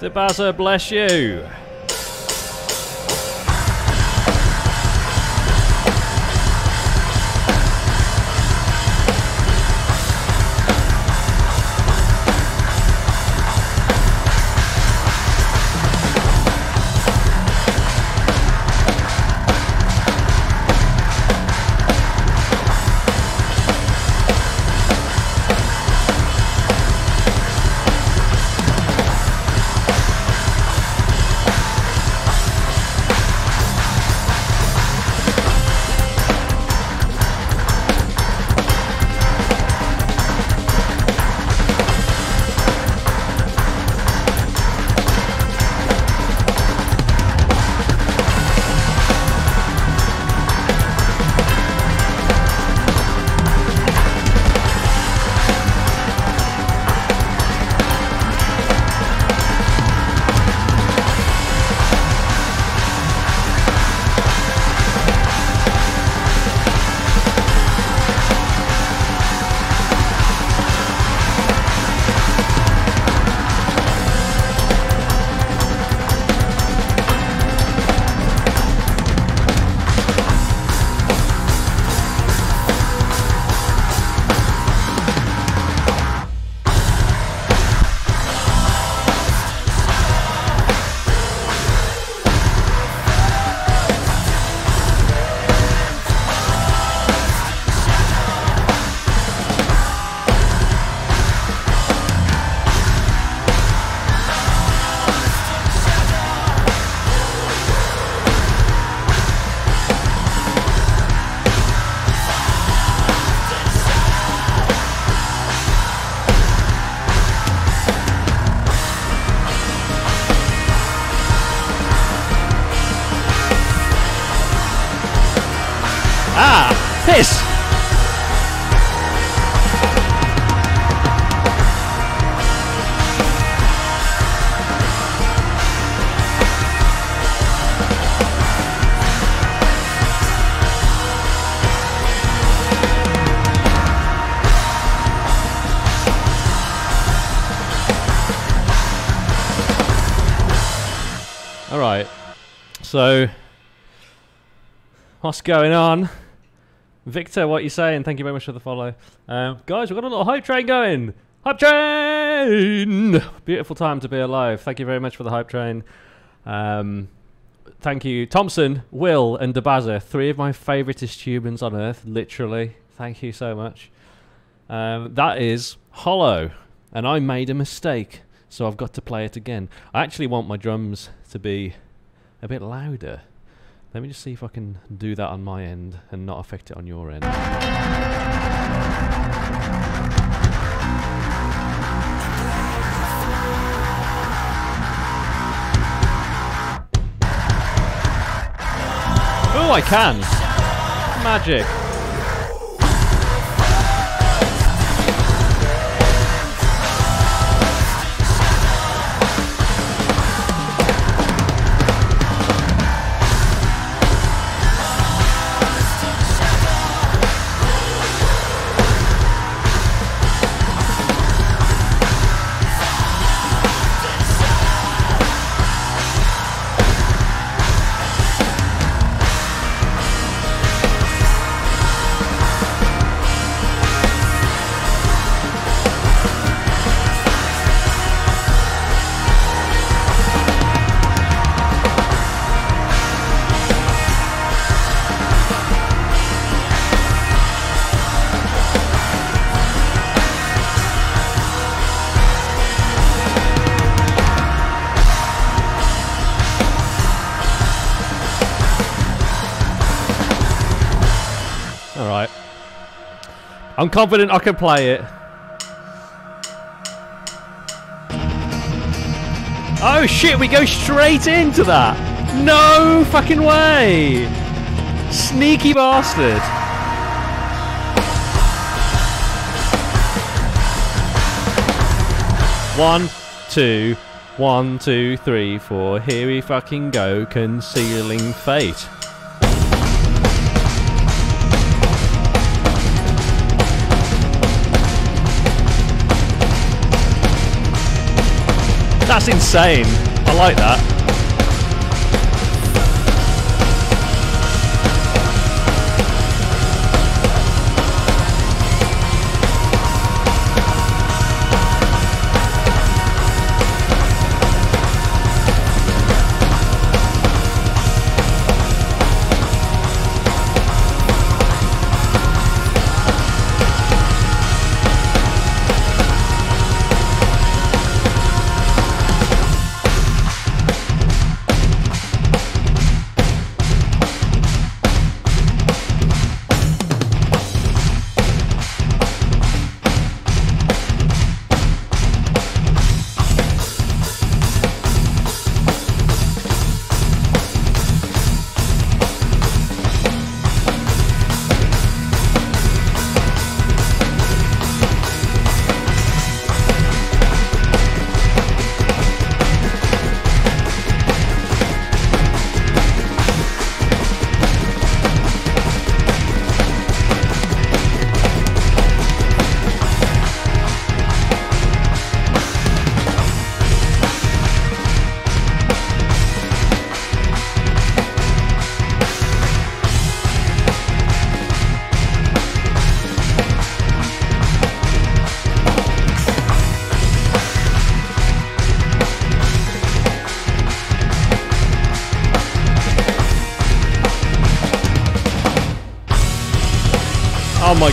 Debaza, bless you. What's going on? Victor, what you saying? Thank you very much for the follow. Um, guys, we've got a little hype train going. Hype train! Beautiful time to be alive. Thank you very much for the hype train. Um, thank you, Thompson, Will, and Debaza. Three of my favouriteest humans on earth, literally. Thank you so much. Um, that is Hollow, and I made a mistake, so I've got to play it again. I actually want my drums to be a bit louder. Let me just see if I can do that on my end and not affect it on your end. Oh, I can! Magic! I'm confident I can play it. Oh shit, we go straight into that! No fucking way! Sneaky bastard! One, two, one, two, three, four. Here we fucking go, concealing fate. That's insane. I like that.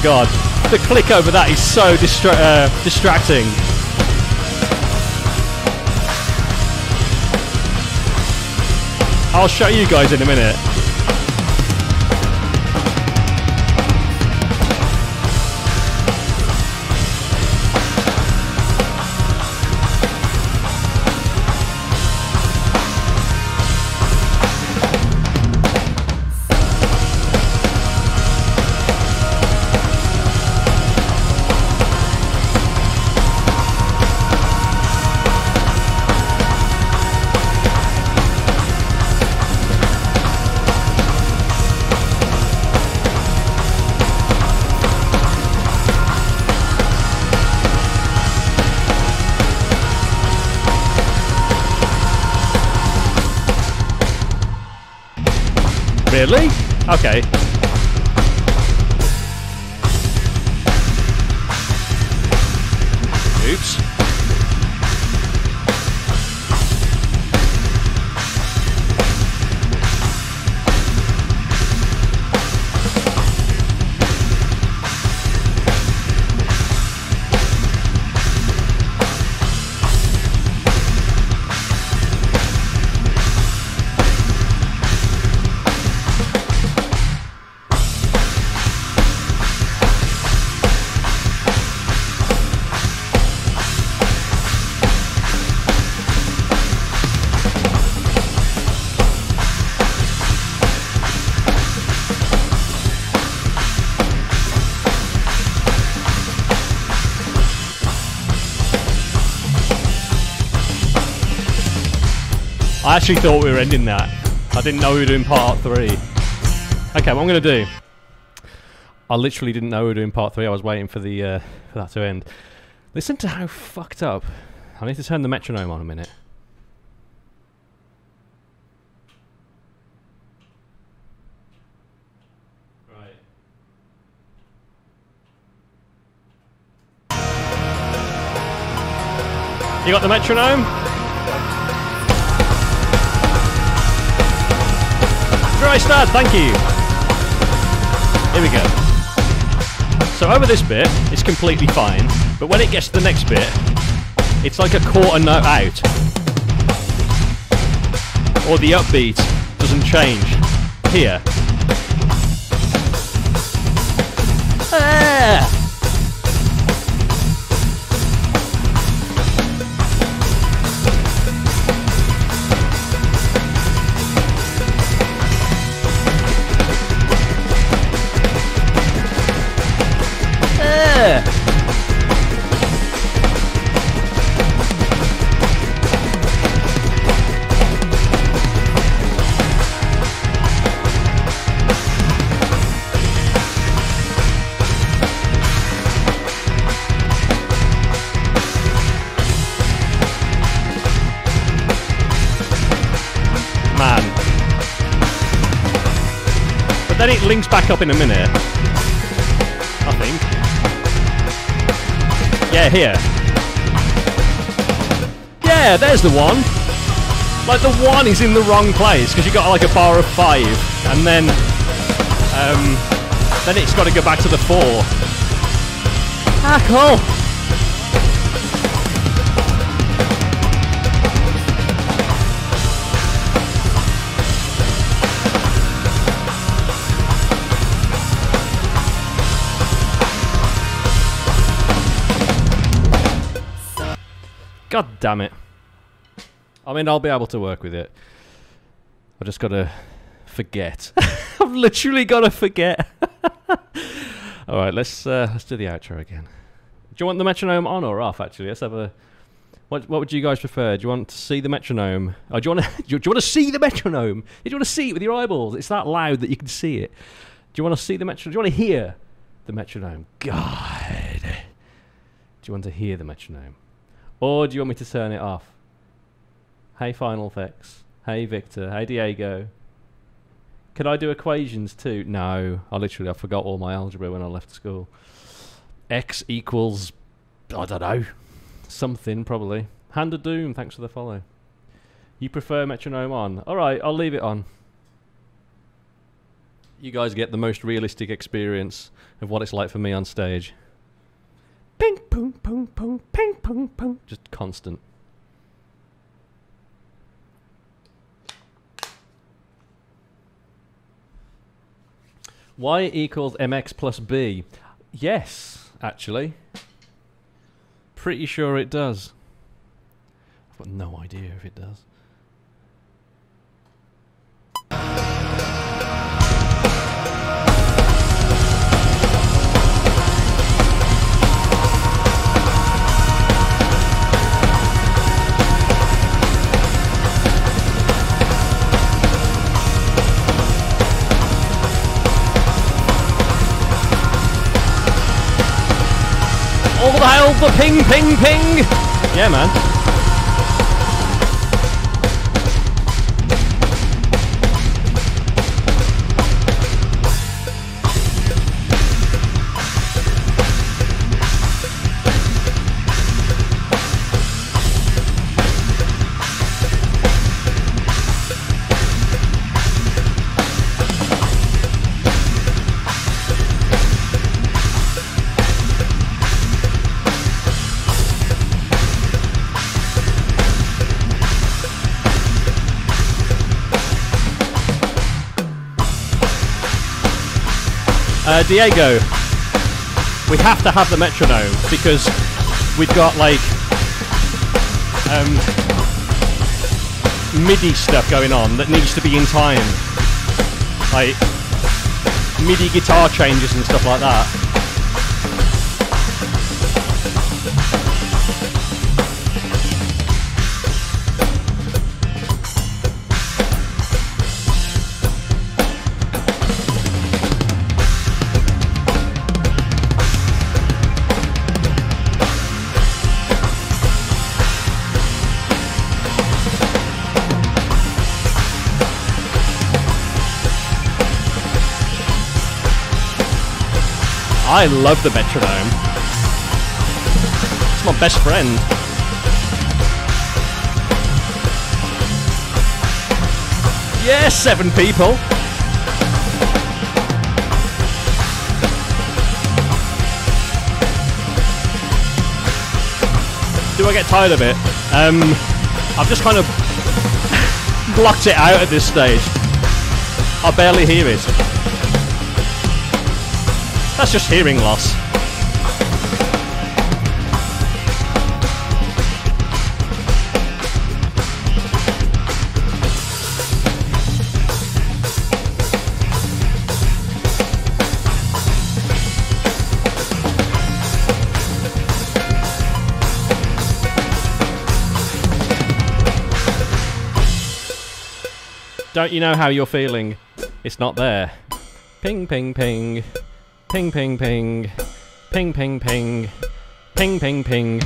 God. The click over that is so distra- uh, distracting. I'll show you guys in a minute. Actually thought we were ending that. I didn't know we were doing part three. Okay, what I'm going to do. I literally didn't know we were doing part three. I was waiting for the uh, for that to end. Listen to how fucked up. I need to turn the metronome on a minute. Right. You got the metronome? Dry start, thank you. Here we go. So over this bit, it's completely fine, but when it gets to the next bit, it's like a quarter note out. Or the upbeat doesn't change. Here. Links back up in a minute. I think. Yeah, here. Yeah, there's the one. Like the one is in the wrong place because you got like a bar of five, and then um, then it's got to go back to the four. Ah, cool. God damn it. I mean, I'll be able to work with it. I just gotta forget. I've literally gotta forget. All right, let's uh, let's do the outro again. Do you want the metronome on or off? Actually, let's have a. What what would you guys prefer? Do you want to see the metronome? Oh, do you want to do you, you want to see the metronome? Do you want to see it with your eyeballs? It's that loud that you can see it. Do you want to see the metronome? Do you want to hear the metronome? God. Do you want to hear the metronome? Or do you want me to turn it off? Hey Final Fix. Hey Victor. Hey Diego. Can I do equations too? No. I literally I forgot all my algebra when I left school. X equals I don't know. Something probably. Hand of Doom, thanks for the follow. You prefer metronome on? Alright, I'll leave it on. You guys get the most realistic experience of what it's like for me on stage. Ping, pong, pong, pong, ping, pong, pong. Just constant. Y equals mx plus b. Yes, actually. Pretty sure it does. I've got no idea if it does. All the hell for ping, ping, ping! Yeah, man. Uh, Diego, we have to have the metronome because we've got like um, MIDI stuff going on that needs to be in time, like MIDI guitar changes and stuff like that. I love the metronome. It's my best friend. Yes, seven people. Do I get tired of it? Um, I've just kind of blocked it out at this stage. I barely hear it. That's just hearing loss. Don't you know how you're feeling? It's not there. Ping, ping, ping. Ping, ping, ping. Ping, ping, ping. Ping, ping, ping.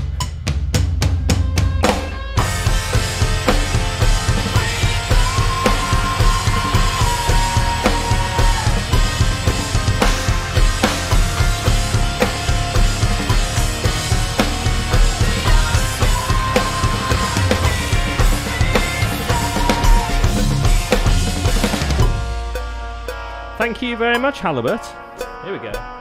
Thank you very much, Halibut. Here we go.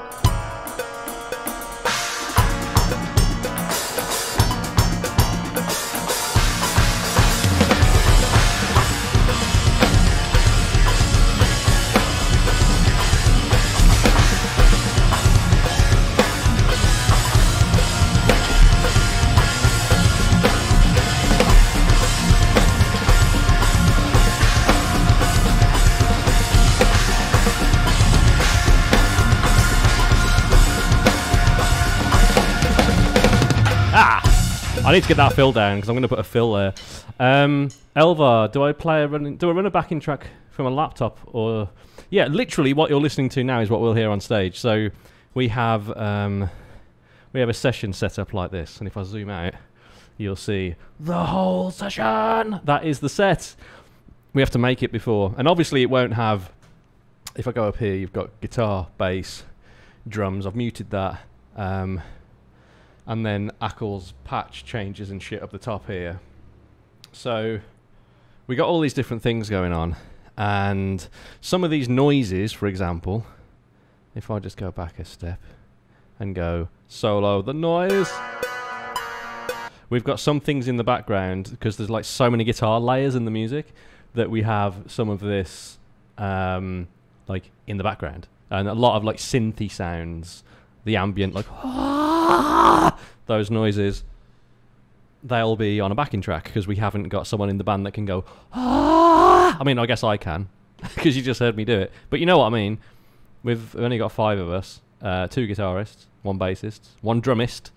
I need to get that fill down because I'm going to put a fill there. Um, do I play a running? Do I run a backing track from a laptop or? Yeah, literally, what you're listening to now is what we'll hear on stage. So we have um, we have a session set up like this, and if I zoom out, you'll see the whole session. That is the set. We have to make it before, and obviously it won't have. If I go up here, you've got guitar, bass, drums. I've muted that. Um, and then Acle's patch changes and shit up the top here. So we got all these different things going on, and some of these noises, for example, if I just go back a step and go solo the noise. We've got some things in the background because there's like so many guitar layers in the music that we have some of this um, like in the background and a lot of like synthy sounds, the ambient like those noises, they'll be on a backing track because we haven't got someone in the band that can go. I mean, I guess I can because you just heard me do it. But you know what I mean. We've only got five of us: uh, two guitarists, one bassist, one drummist,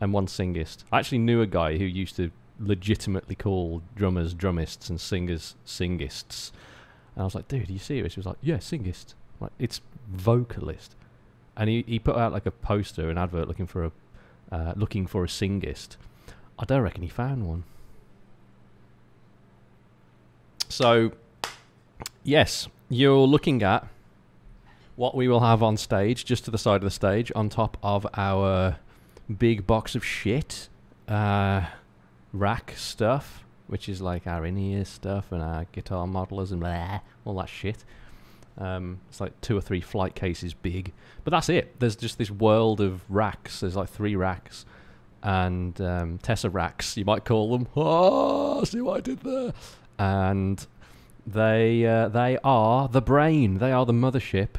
and one singist. I actually knew a guy who used to legitimately call drummers drummists and singers singists. And I was like, dude, are you serious? He was like, yeah, singist. Like, it's vocalist and he, he put out like a poster, an advert looking for a uh, looking for a singist. I don't reckon he found one. So, yes, you're looking at what we will have on stage, just to the side of the stage, on top of our big box of shit, uh, rack stuff, which is like our in-ear stuff and our guitar modelers and blah, all that shit. Um, it's like two or three flight cases big, but that's it. There's just this world of racks. There's like three racks, and um, Tessa racks, you might call them. Oh, see what I did there? And they uh, they are the brain. They are the mothership,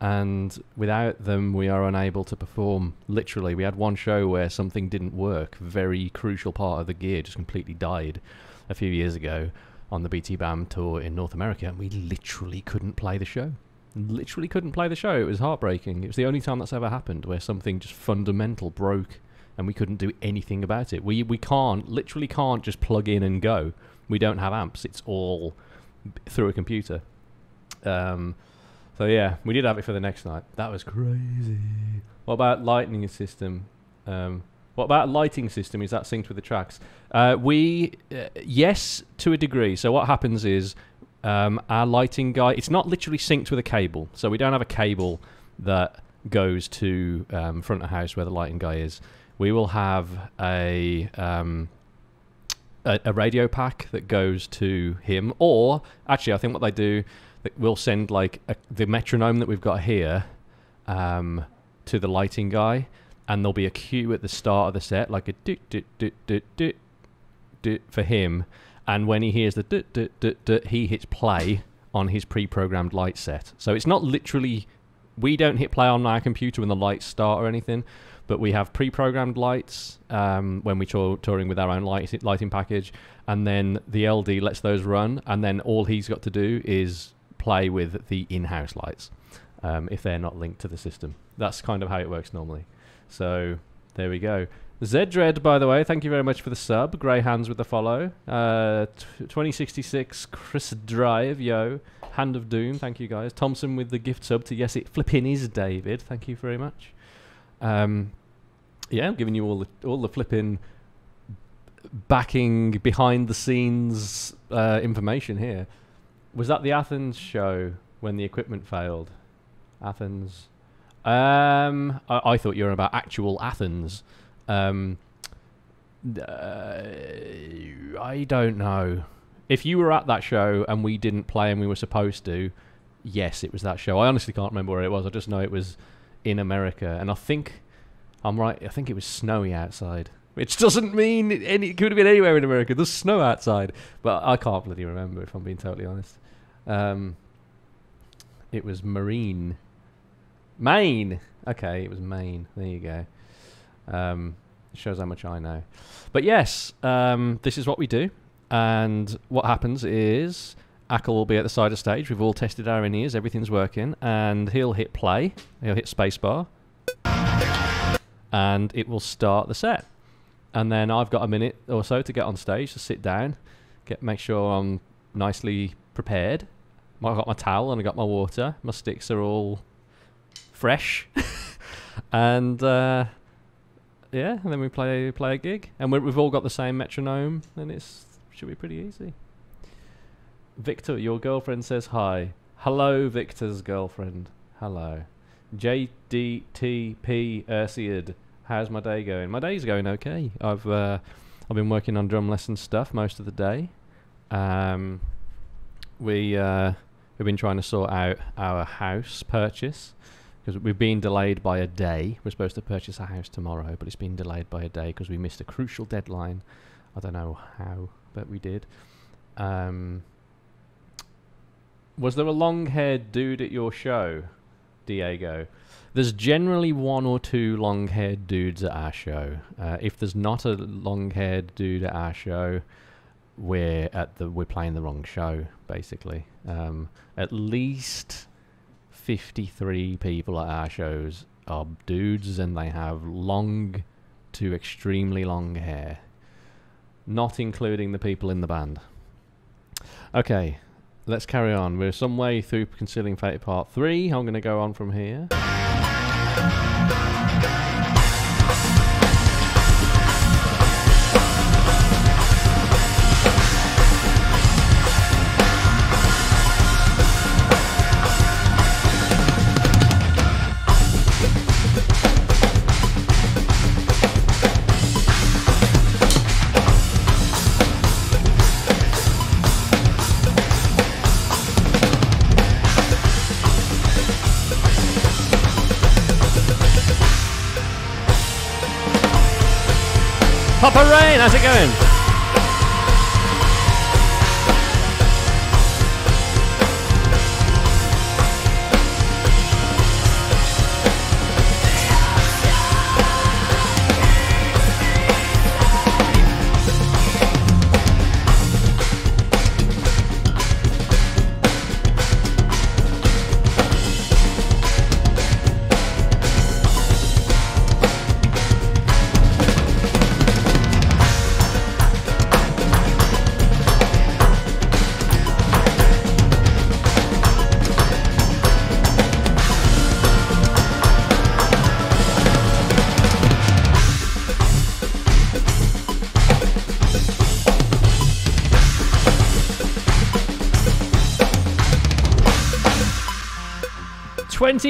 and without them, we are unable to perform. Literally, we had one show where something didn't work. Very crucial part of the gear just completely died a few years ago on the BTBAM tour in North America, and we literally couldn't play the show. Literally couldn't play the show. It was heartbreaking. It was the only time that's ever happened where something just fundamental broke and we couldn't do anything about it. We we can't literally can't just plug in and go. We don't have amps. It's all through a computer. Um, so yeah, we did have it for the next night. That was crazy. What about lightning system? Um, what about lighting system? Is that synced with the tracks? Uh, we, uh, yes, to a degree. So what happens is um, our lighting guy. It's not literally synced with a cable, so we don't have a cable that goes to um, front of house where the lighting guy is. We will have a, um, a a radio pack that goes to him, or actually, I think what they do, we'll send like a, the metronome that we've got here um, to the lighting guy and there'll be a cue at the start of the set, like a doot doot doot doot doot doot for him. And when he hears the doot doot doot doot, he hits play on his pre-programmed light set. So it's not literally we don't hit play on our computer when the lights start or anything, but we have pre-programmed lights um, when we are touring with our own light, lighting package, and then the LD lets those run, and then all he's got to do is play with the in-house lights um, if they're not linked to the system. That's kind of how it works normally. So there we go. Zedred, by the way, thank you very much for the sub. Grey Hands with the follow. Uh, t- 2066, Chris Drive, yo. Hand of Doom, thank you guys. Thompson with the gift sub to Yes It Flipping Is David, thank you very much. Um, yeah, I'm giving you all the, all the flipping backing behind the scenes uh, information here. Was that the Athens show when the equipment failed? Athens. Um, I, I, thought you were about actual Athens. Um, uh, I don't know. If you were at that show and we didn't play and we were supposed to, yes, it was that show. I honestly can't remember where it was. I just know it was in America, and I think I'm right. I think it was snowy outside, which doesn't mean any. It could have been anywhere in America. There's snow outside, but I can't bloody remember if I'm being totally honest. Um, it was Marine, Maine. Okay, it was Maine. There you go. Um, shows how much I know. But yes, um, this is what we do. And what happens is Acle will be at the side of stage. We've all tested our in-ears. Everything's working. And he'll hit play. He'll hit spacebar. And it will start the set. And then I've got a minute or so to get on stage, to sit down, get make sure I'm nicely prepared. I've got my towel and I've got my water. My sticks are all fresh. and uh, yeah, and then we play play a gig, and we have all got the same metronome, and it's should be pretty easy. Victor, your girlfriend says hi. Hello, Victor's girlfriend. Hello. JDTP Ursiad. How's my day going? My day's going okay. I've uh, I've been working on drum lesson stuff most of the day. Um, we uh, we've been trying to sort out our house purchase because we've been delayed by a day. We're supposed to purchase a house tomorrow, but it's been delayed by a day because we missed a crucial deadline. I don't know how, but we did. Um, was there a long-haired dude at your show, Diego? There's generally one or two long-haired dudes at our show. Uh, if there's not a long-haired dude at our show, we're at the we're playing the wrong show. Basically, um, at least 53 people at our shows are dudes and they have long to extremely long hair. Not including the people in the band. Okay, let's carry on. We're some way through Concealing Fate Part 3. I'm going to go on from here. How's it going?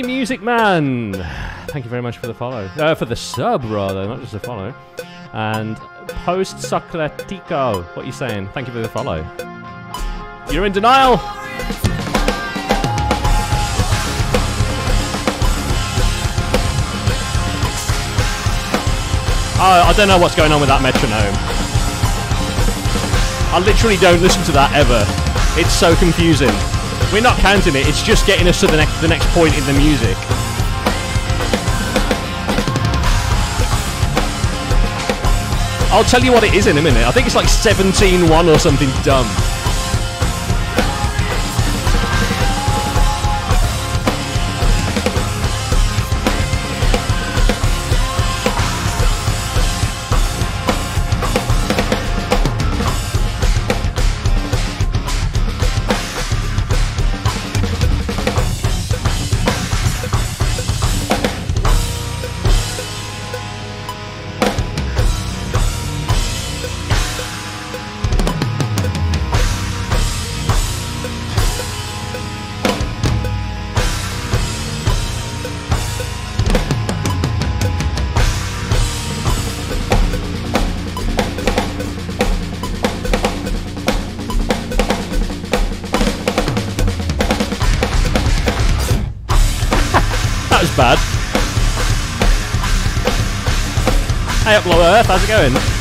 Music Man. Thank you very much for the follow. Uh, for the sub, rather, not just the follow. And Post Socratico. What are you saying? Thank you for the follow. You're in denial! Oh, I don't know what's going on with that metronome. I literally don't listen to that ever. It's so confusing. We're not counting it, it's just getting us to the next, the next point in the music. I'll tell you what it is in a minute. I think it's like 17-1 or something dumb. Earth, how's it going?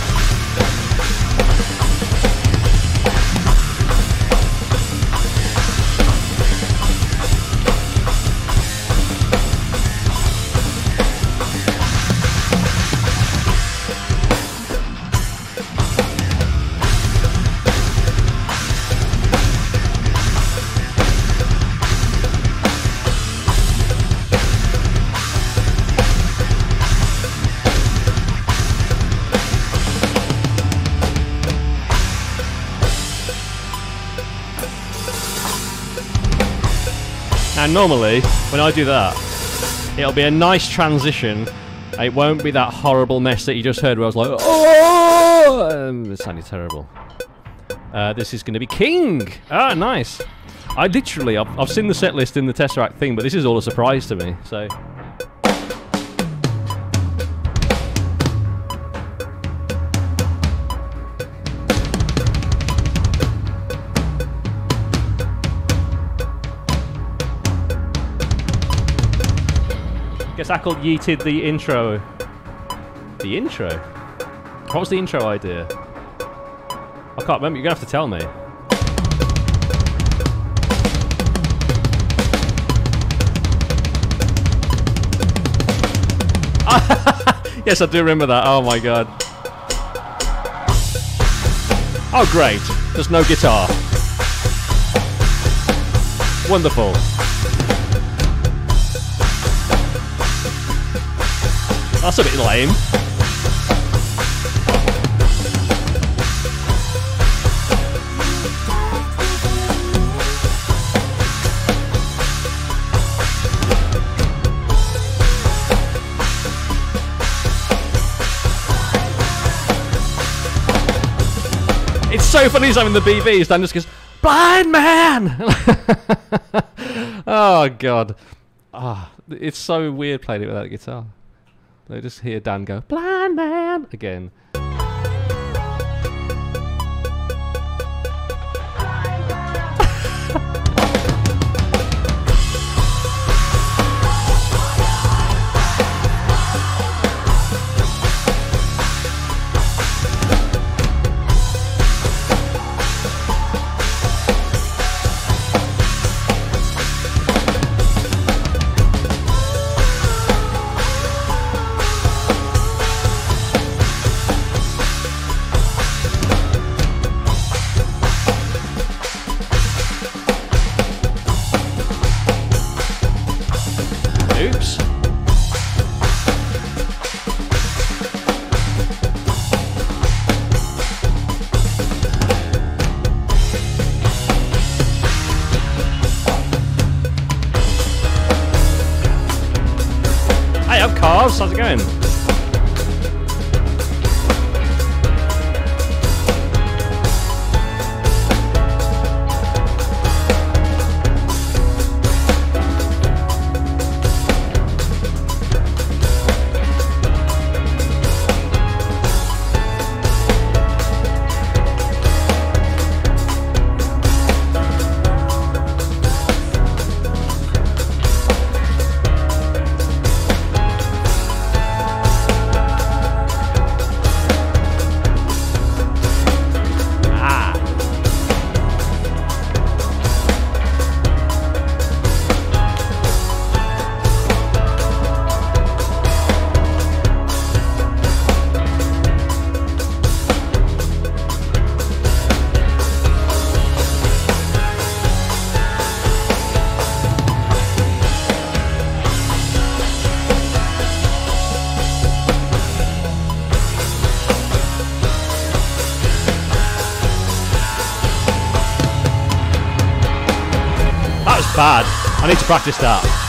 Normally, when I do that, it'll be a nice transition. It won't be that horrible mess that you just heard where I was like, oh! Um, it sounded terrible. Uh, this is going to be King! Ah, nice. I literally, I've, I've seen the set list in the Tesseract thing, but this is all a surprise to me, so... Guess Acle yeeted the intro. The intro? What was the intro idea? I can't remember. You're going to have to tell me. yes, I do remember that. Oh my god. Oh, great. There's no guitar. Wonderful. That's a bit lame. It's so funny he's having the BBs, Dan just goes, Blind man! oh, God. Ah, it's so weird playing it without a guitar. I just hear Dan go, Blind man! Again. Practice that.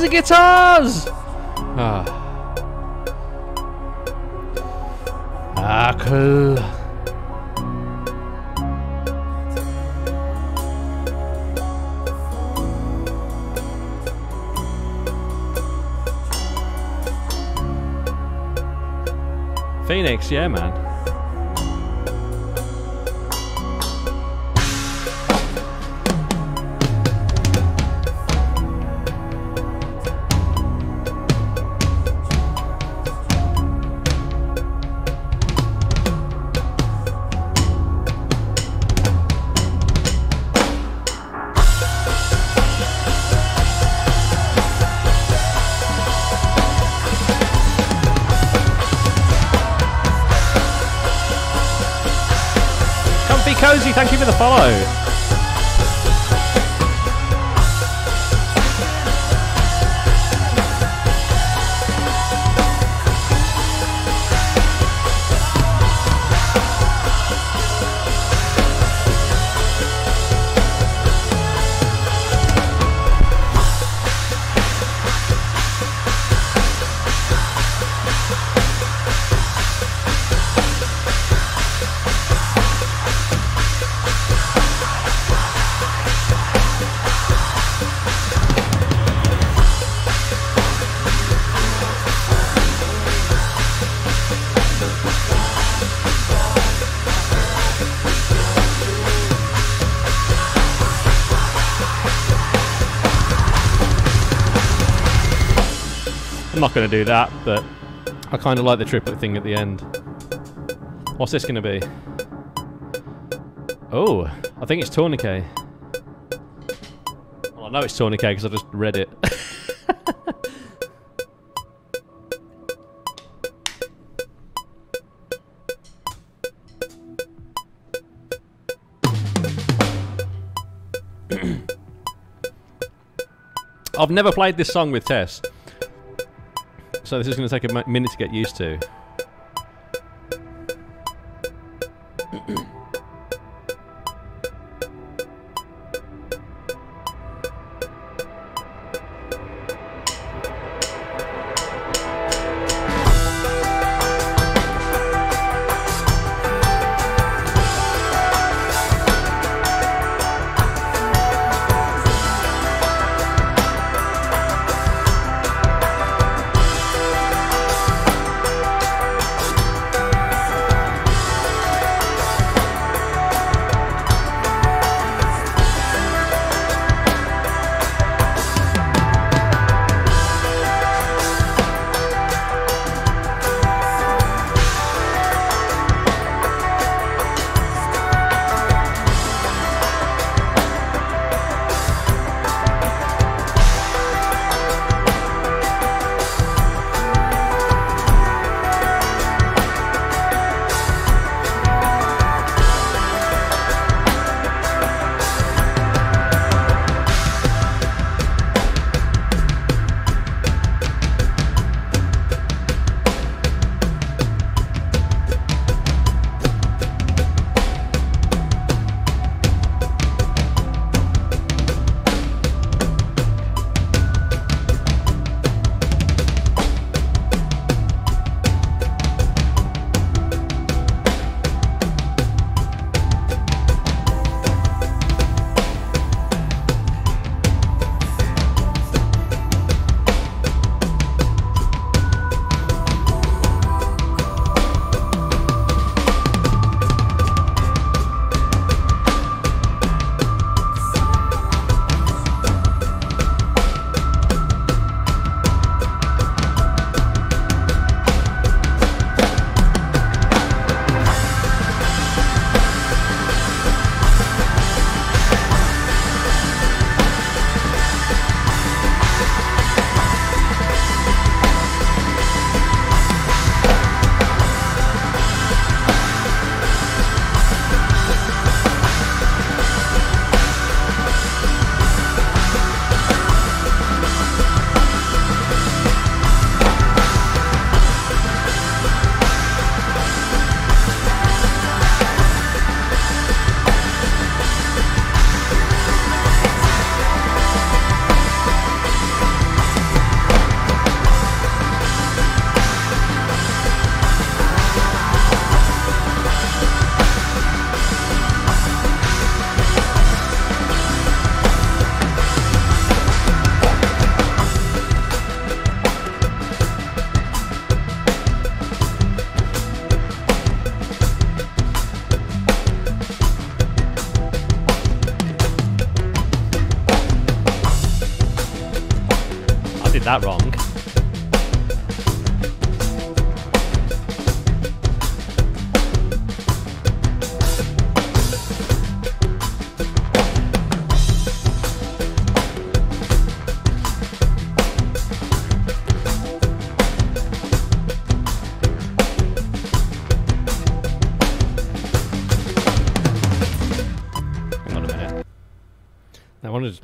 The guitars? Ah. Ah, cool. Phoenix, yeah, man. Follow. Do that, but I kind of like the triplet thing at the end. What's this going to be? Oh, I think it's Tourniquet. Well, I know it's Tourniquet because I just read it. I've never played this song with Tess. So this is going to take a minute to get used to.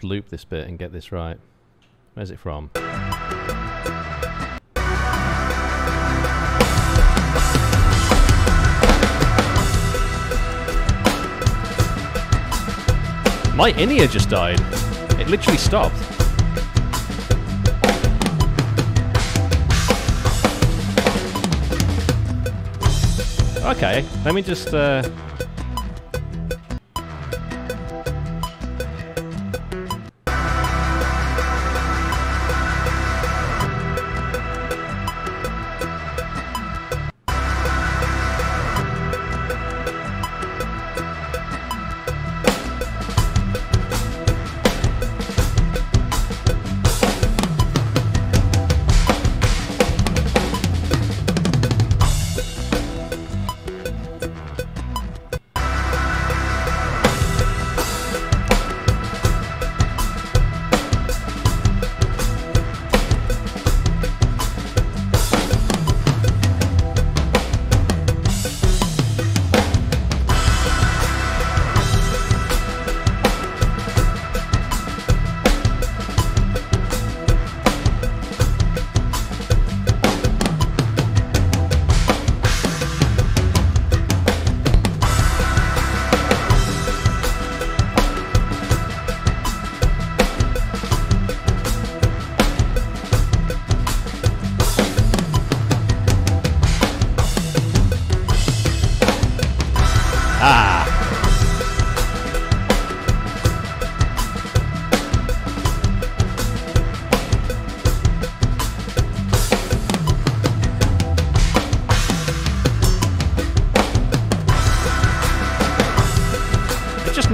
Loop this bit and get this right. Where's it from? My in-ear just died. It literally stopped. Okay, let me just uh,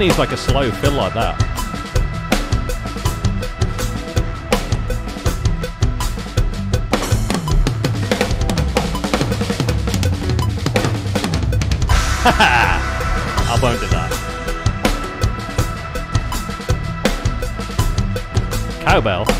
needs like a slow fill like that. I won't do that. Cowbell.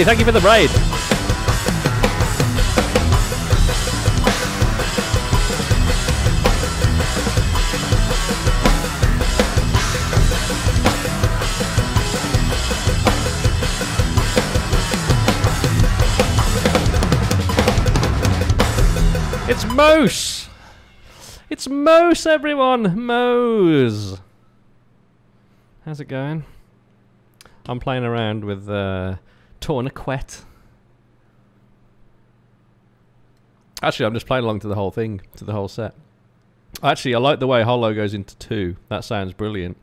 Charlie, thank you for the braid. It's Mose! It's Mose, everyone! Mose! How's it going? I'm playing around with uh, Tourniquet. Actually, I'm just playing along to the whole thing, to the whole set. Actually, I like the way Hollow goes into two. That sounds brilliant.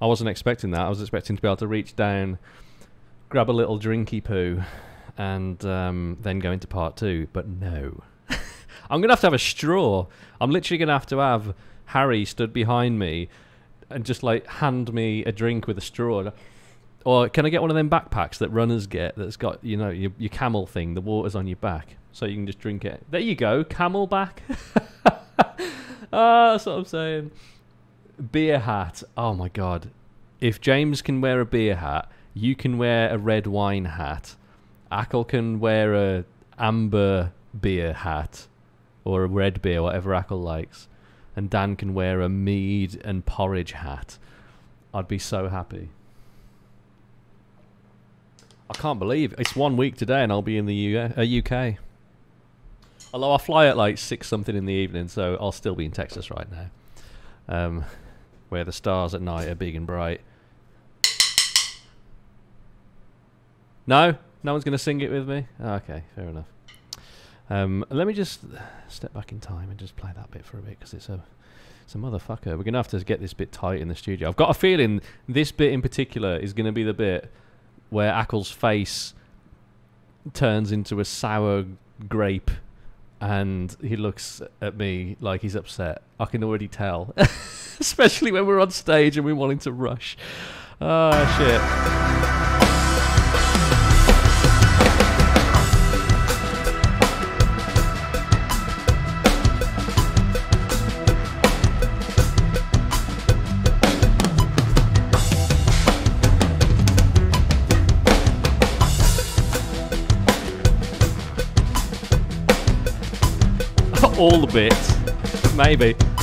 I wasn't expecting that. I was expecting to be able to reach down, grab a little drinky poo, and um, then go into part two. But no. I'm going to have to have a straw. I'm literally going to have to have Harry stood behind me and just like hand me a drink with a straw. Or can I get one of them backpacks that runners get that's got, you know, your, your camel thing, the water's on your back? so you can just drink it. There you go, CamelBak. Ah, that's what I'm saying. Beer hat. Oh my god. If James can wear a beer hat, you can wear a red wine hat. Acle can wear a amber beer hat or a red beer, whatever Acle likes. And Dan can wear a mead and porridge hat. I'd be so happy. I can't believe it's one week today and I'll be in the U- uh, UK. Although I fly at like six something in the evening, so I'll still be in Texas right now, um, where the stars at night are big and bright. No, no one's going to sing it with me. Oh, okay, fair enough. Um, let me just step back in time and just play that bit for a bit because it's a it's a motherfucker. We're gonna have to get this bit tight in the studio. I've got a feeling this bit in particular is gonna be the bit where Acle's face turns into a sour grape and he looks at me like he's upset. I can already tell. Especially when we're on stage and we're wanting to rush. Oh, shit. All the bits. Maybe.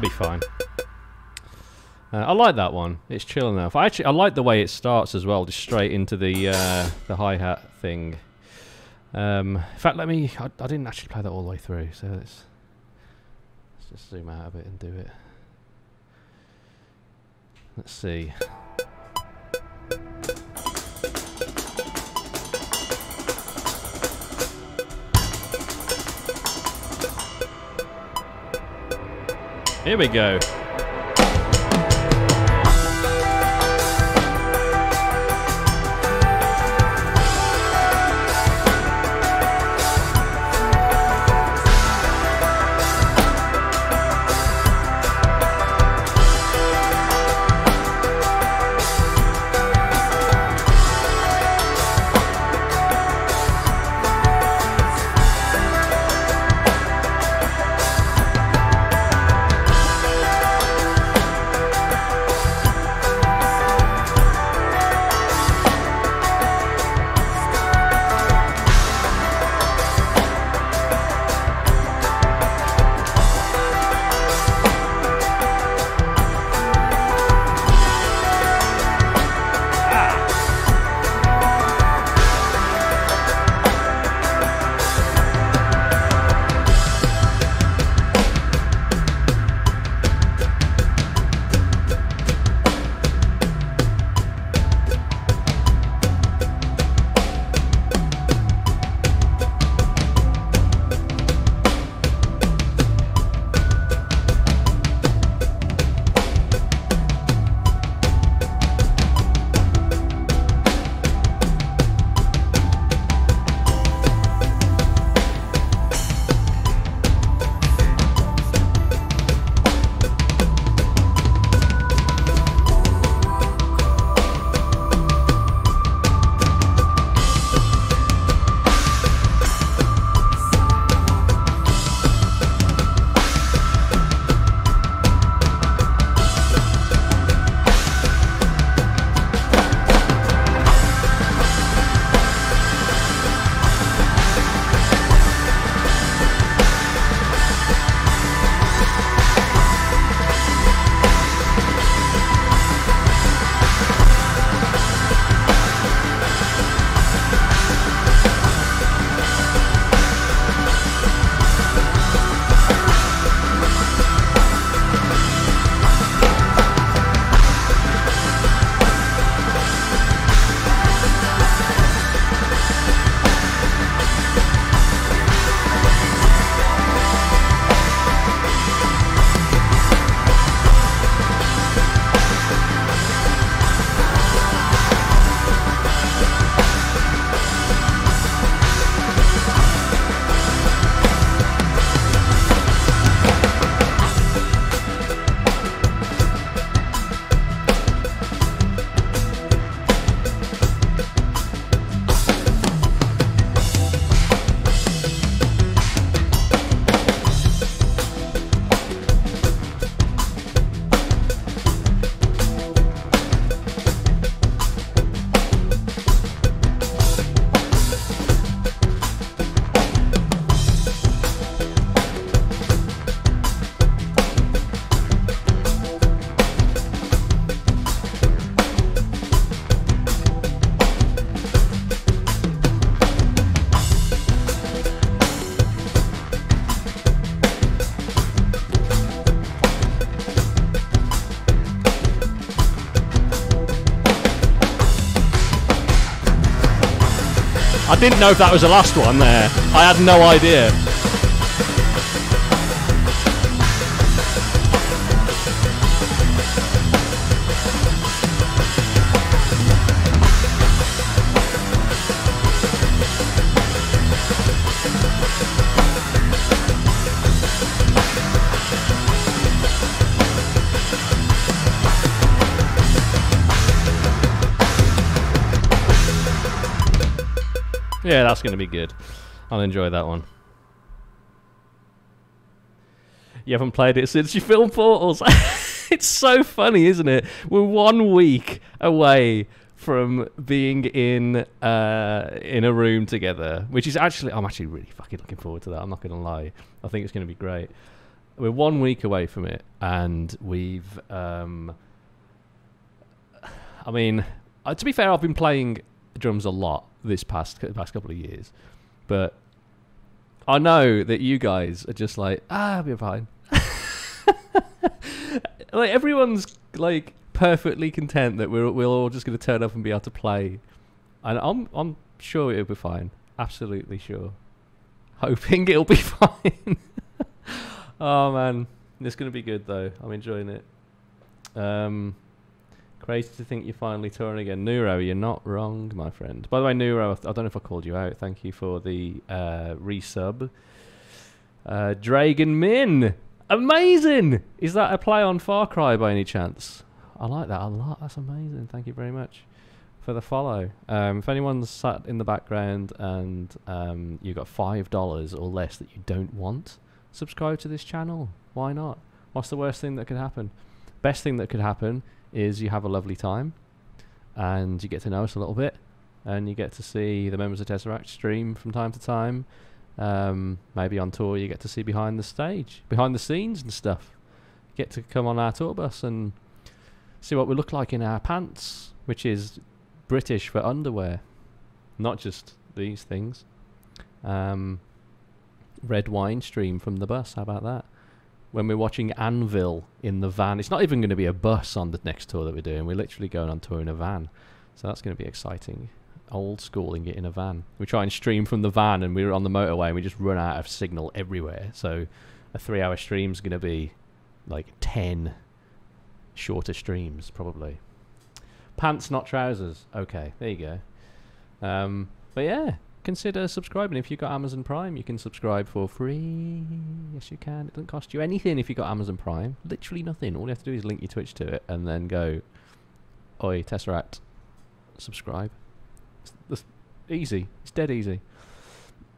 That'll be fine. Uh, I like that one. It's chill enough. I actually I like the way it starts as well, just straight into the uh, the hi hat thing. Um, in fact, let me. I, I didn't actually play that all the way through, so let's let's just zoom out a bit and do it. Let's see. Here we go. Didn't know if that was the last one there. I had no idea. That's going to be good. I'll enjoy that one. You haven't played it since you filmed Portals. it's so funny, isn't it? We're one week away from being in uh, in a room together, which is actually I'm actually really fucking looking forward to that. I'm not going to lie. I think it's going to be great. We're one week away from it, and we've. Um, I mean, uh, to be fair, I've been playing drums a lot this past past couple of years, but I know that you guys are just like ah, I'll be fine. like everyone's like perfectly content that we're we're all just going to turn up and be able to play, and I'm I'm sure it'll be fine. Absolutely sure. Hoping it'll be fine. oh man, it's going to be good though. I'm enjoying it. Um, Crazy to think you're finally touring again. Neuro, you're not wrong, my friend. By the way, Neuro, I don't know if I called you out. Thank you for the uh, resub. Uh, Dragon Min! Amazing! Is that a play on Far Cry by any chance? I like that a lot. That's amazing. Thank you very much for the follow. Um, if anyone's sat in the background and um, you've got $5 or less that you don't want, subscribe to this channel. Why not? What's the worst thing that could happen? Best thing that could happen is you have a lovely time and you get to know us a little bit and you get to see the members of Tesseract stream from time to time. Um, maybe on tour you get to see behind the stage, behind the scenes and stuff. You get to come on our tour bus and see what we look like in our pants, which is British for underwear, not just these things. Um, red wine stream from the bus, how about that? When we're watching Anvil in the van. It's not even going to be a bus on the next tour that we're doing. We're literally going on tour in a van. So that's going to be exciting. Old schooling it in a van. We try and stream from the van and we're on the motorway and we just run out of signal everywhere. So a three hour stream is going to be like 10 shorter streams, probably. Pants, not trousers. Okay, there you go. Um, but yeah, consider subscribing. If you've got Amazon Prime, you can subscribe for free. Yes, you can. It doesn't cost you anything if you've got Amazon Prime. Literally nothing. All you have to do is link your Twitch to it and then go, Oi, Tesseract, subscribe. It's, it's easy. It's dead easy.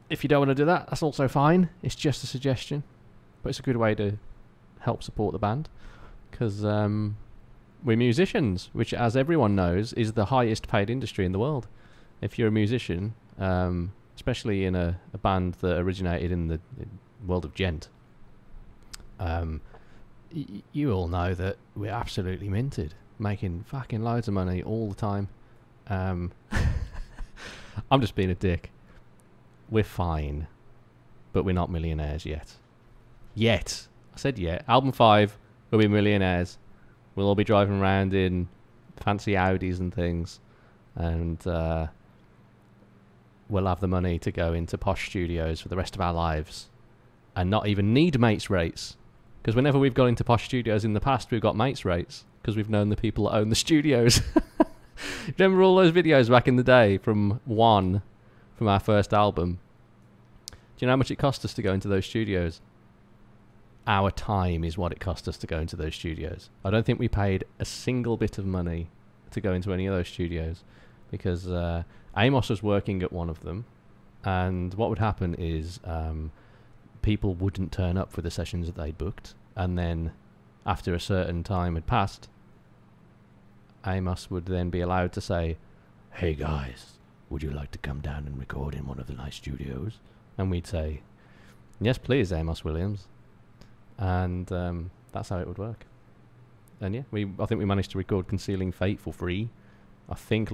If you don't want to do that, that's also fine. It's just a suggestion. But it's a good way to help support the band. Because um, we're musicians, which, as everyone knows, is the highest paid industry in the world. If you're a musician, um, especially in a, a, band that originated in the world of djent, Um, y- you all know that we're absolutely minted, making fucking loads of money all the time. Um, I'm just being a dick. We're fine, but we're not millionaires yet. Yet. I said yet. Album 5, we'll be millionaires. We'll all be driving around in fancy Audis and things. And, uh, we'll have the money to go into posh studios for the rest of our lives and not even need mates rates. Because whenever we've gone into posh studios in the past, we've got mates rates because we've known the people that own the studios. Remember all those videos back in the day from one, from our first album? Do you know how much it cost us to go into those studios? Our time is what it cost us to go into those studios. I don't think we paid a single bit of money to go into any of those studios because uh, Amos was working at one of them, and what would happen is um, people wouldn't turn up for the sessions that they'd booked, and then after a certain time had passed, Amos would then be allowed to say, "Hey guys, would you like to come down and record in one of the nice studios?" And we'd say, "Yes, please, Amos Williams," and um, that's how it would work. And yeah, we I think we managed to record "Concealing Fate" for free I think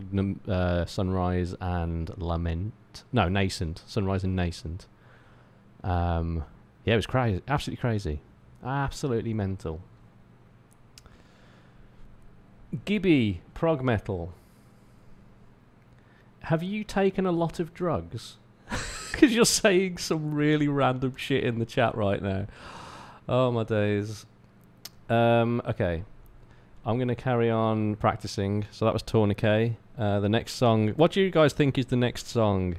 uh, Sunrise and Lament. No, Nascent. Sunrise and Nascent. Um, yeah, it was crazy. Absolutely crazy. Absolutely mental. Gibby, prog metal. have you taken a lot of drugs? Because you're saying some really random shit in the chat right now. Oh my days. Um, okay. I'm going to carry on practicing. So that was Tourniquet. Uh, the next song. What do you guys think is the next song?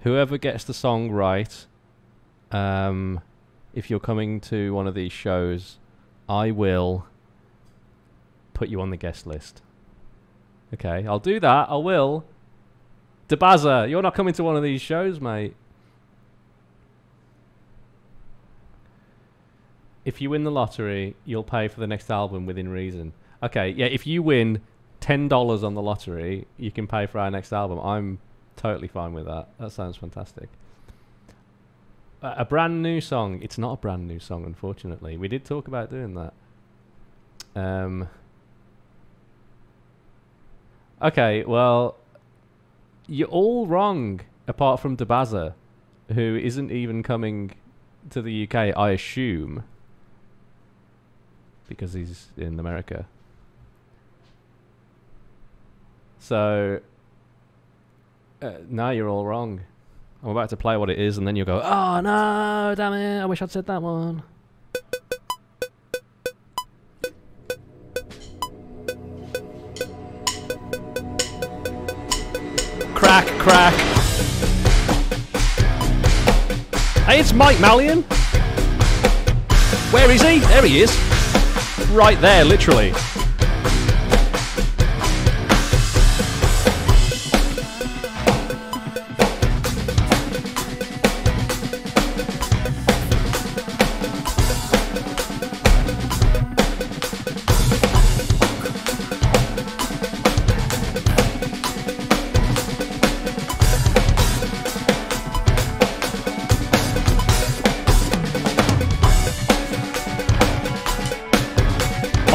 Whoever gets the song right, um, if you're coming to one of these shows, I will put you on the guest list. Okay, I'll do that. I will. Debaza, you're not coming to one of these shows, mate. If you win the lottery, you'll pay for the next album within reason. Okay, yeah, if you win ten dollars on the lottery, you can pay for our next album. I'm totally fine with that. That sounds fantastic. A, brand new song. It's not a brand new song, unfortunately. We did talk about doing that. Um. Okay, well, you're all wrong apart from Debaza, who isn't even coming to the UK, I assume, because he's in America. So, uh, now you're all wrong. I'm about to play what it is, and then you'll go, "Oh no, damn it! I wish I'd said that one." Crack, crack. Hey, it's Mike Malyan. Where is he? There he is. Right there, literally.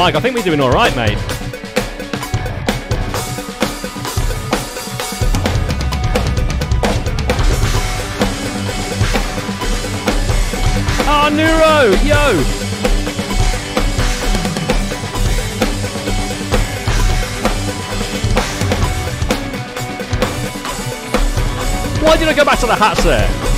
I think we're doing all right, mate. Ah, oh, Neuro, yo! Why did I go back to the hats there?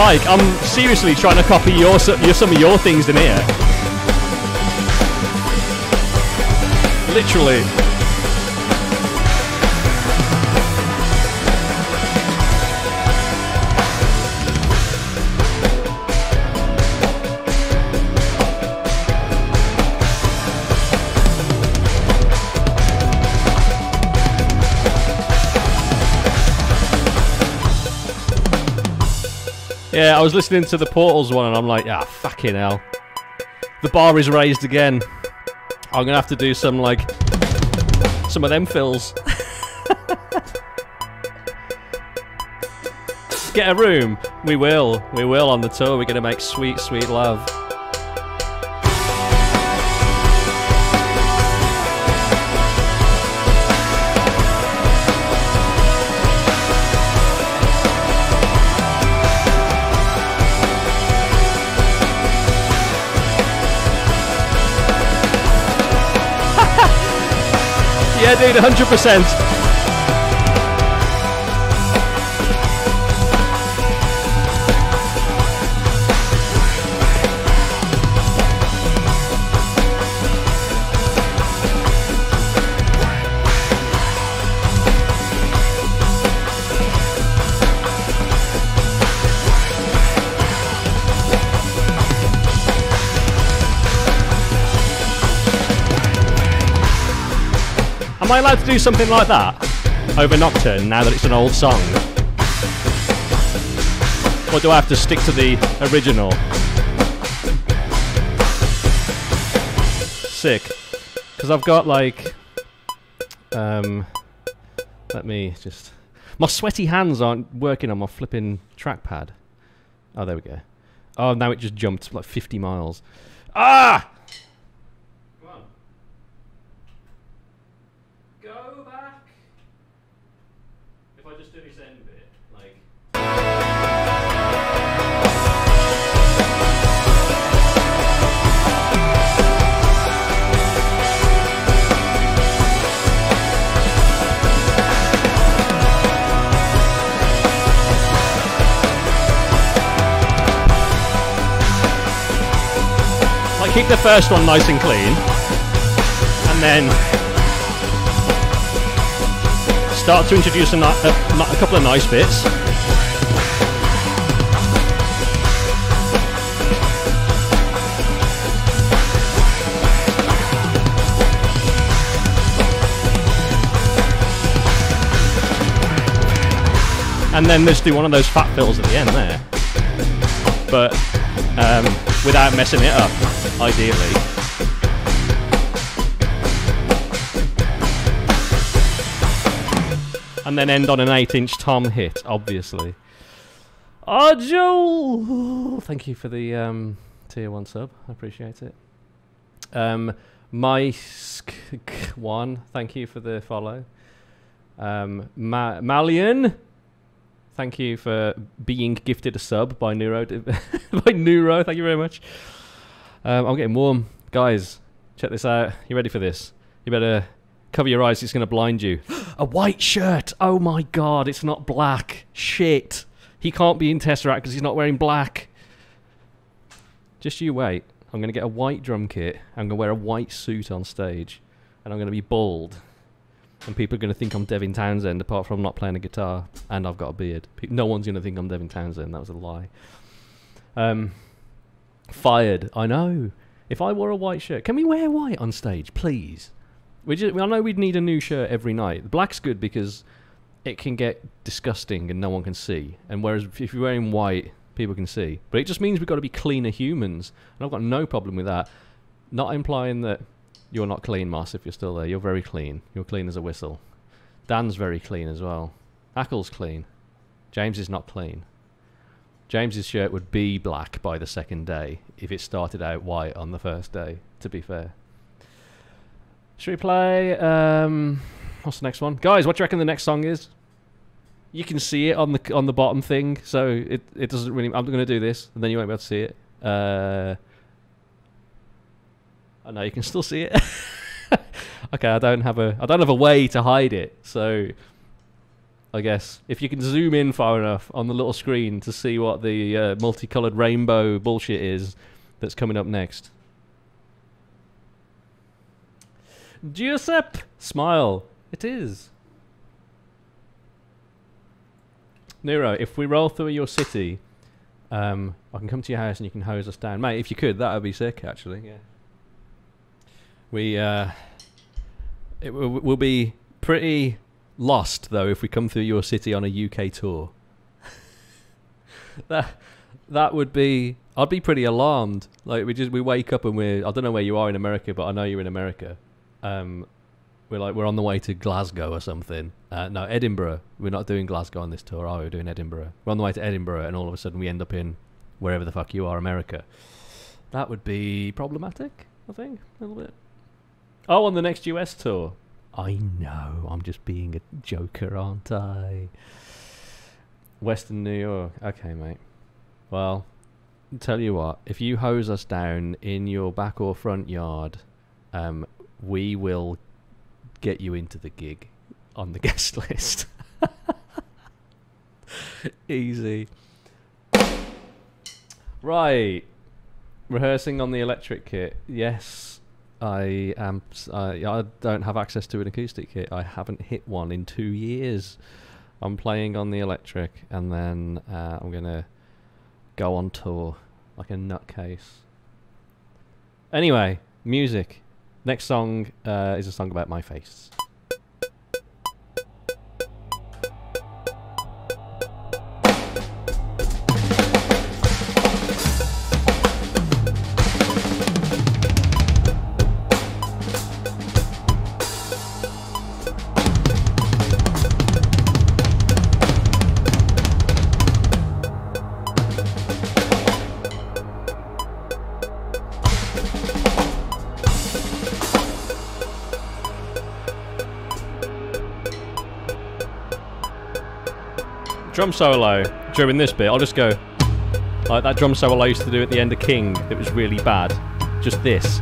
Mike, I'm seriously trying to copy your, your some of your things in here. Literally. Yeah, I was listening to the Portals one and I'm like, ah, fucking hell. The bar is raised again. I'm gonna have to do some, like, some of them fills. Get a room. We will. We will on the tour. We're gonna make sweet, sweet love. Dude, 100%. To do something like that over Nocturne now that it's an old song? Or do I have to stick to the original? Sick. Because I've got like. Um. Let me just. My sweaty hands aren't working on my flipping trackpad. Oh, there we go. Oh, now it just jumped like 50 miles. Ah! Keep the first one nice and clean. And then start to introduce a, a, a couple of nice bits. and then just do one of those fat fills at the end there. But um, without messing it up ideally. And then end on an 8 inch tom hit, obviously. Oh, Joel! Thank you for the um, tier 1 sub. I appreciate it. Um, Mysk1, thank you for the follow. Um, Ma Malyan, thank you for being gifted a sub by Neuro. by Neuro, thank you very much. Um, I'm getting warm. Guys, check this out. You ready for this? You better cover your eyes, it's going to blind you. a white shirt! Oh my god, it's not black. Shit. He can't be in Tesseract because he's not wearing black. Just you wait. I'm going to get a white drum kit. I'm going to wear a white suit on stage. And I'm going to be bald. And people are going to think I'm Devin Townsend, apart from not playing a guitar. And I've got a beard. No one's going to think I'm Devin Townsend. That was a lie. Um, Fired. I know. If I wore a white shirt, can we wear white on stage, please? We just, I know we'd need a new shirt every night. Black's good because it can get disgusting and no one can see. And whereas if you're wearing white, people can see. But it just means we've got to be cleaner humans. And I've got no problem with that. Not implying that you're not clean, Moss, if you're still there. You're very clean. You're clean as a whistle. Dan's very clean as well. Acle's clean. James is not clean. James's shirt would be black by the second day if it started out white on the first day, to be fair. Should we play um what's the next one? Guys, what do you reckon the next song is? You can see it on the on the bottom thing, so it it doesn't really I'm gonna do this and then you won't be able to see it. Uh I know you can still see it. okay, I don't have a I don't have a way to hide it, so I guess. If you can zoom in far enough on the little screen to see what the uh, multicolored rainbow bullshit is that's coming up next. Giuseppe! Smile. It is. Nero, if we roll through your city, um, I can come to your house and you can hose us down. Mate, if you could, that would be sick, actually. Yeah. We, uh, it will be pretty lost though if we come through your city on a UK tour. that that would be I'd be pretty alarmed. Like we just we wake up and we're I don't know where you are in America, but I know you're in America. Um, we're like we're on the way to Glasgow or something. Uh, no, Edinburgh. We're not doing Glasgow on this tour, are we? We're doing Edinburgh. We're on the way to Edinburgh, and all of a sudden we end up in wherever the fuck you are, America. That would be problematic. I think a little bit. Oh, on the next US tour. I know, I'm just being a joker, aren't I? Western New York. Okay, mate. Well, tell you what, if you hose us down in your back or front yard, um, we will get you into the gig on the guest list. Easy. Right. Rehearsing on the electric kit. Yes, I am. I I don't have access to an acoustic kit. I haven't hit one in two years. I'm playing on the electric, and then uh, I'm gonna go on tour like a nutcase. Anyway, music. Next song uh, is a song about my face. Drum solo during this bit. I'll just go like that drum solo I used to do at the end of King. It was really bad. Just this.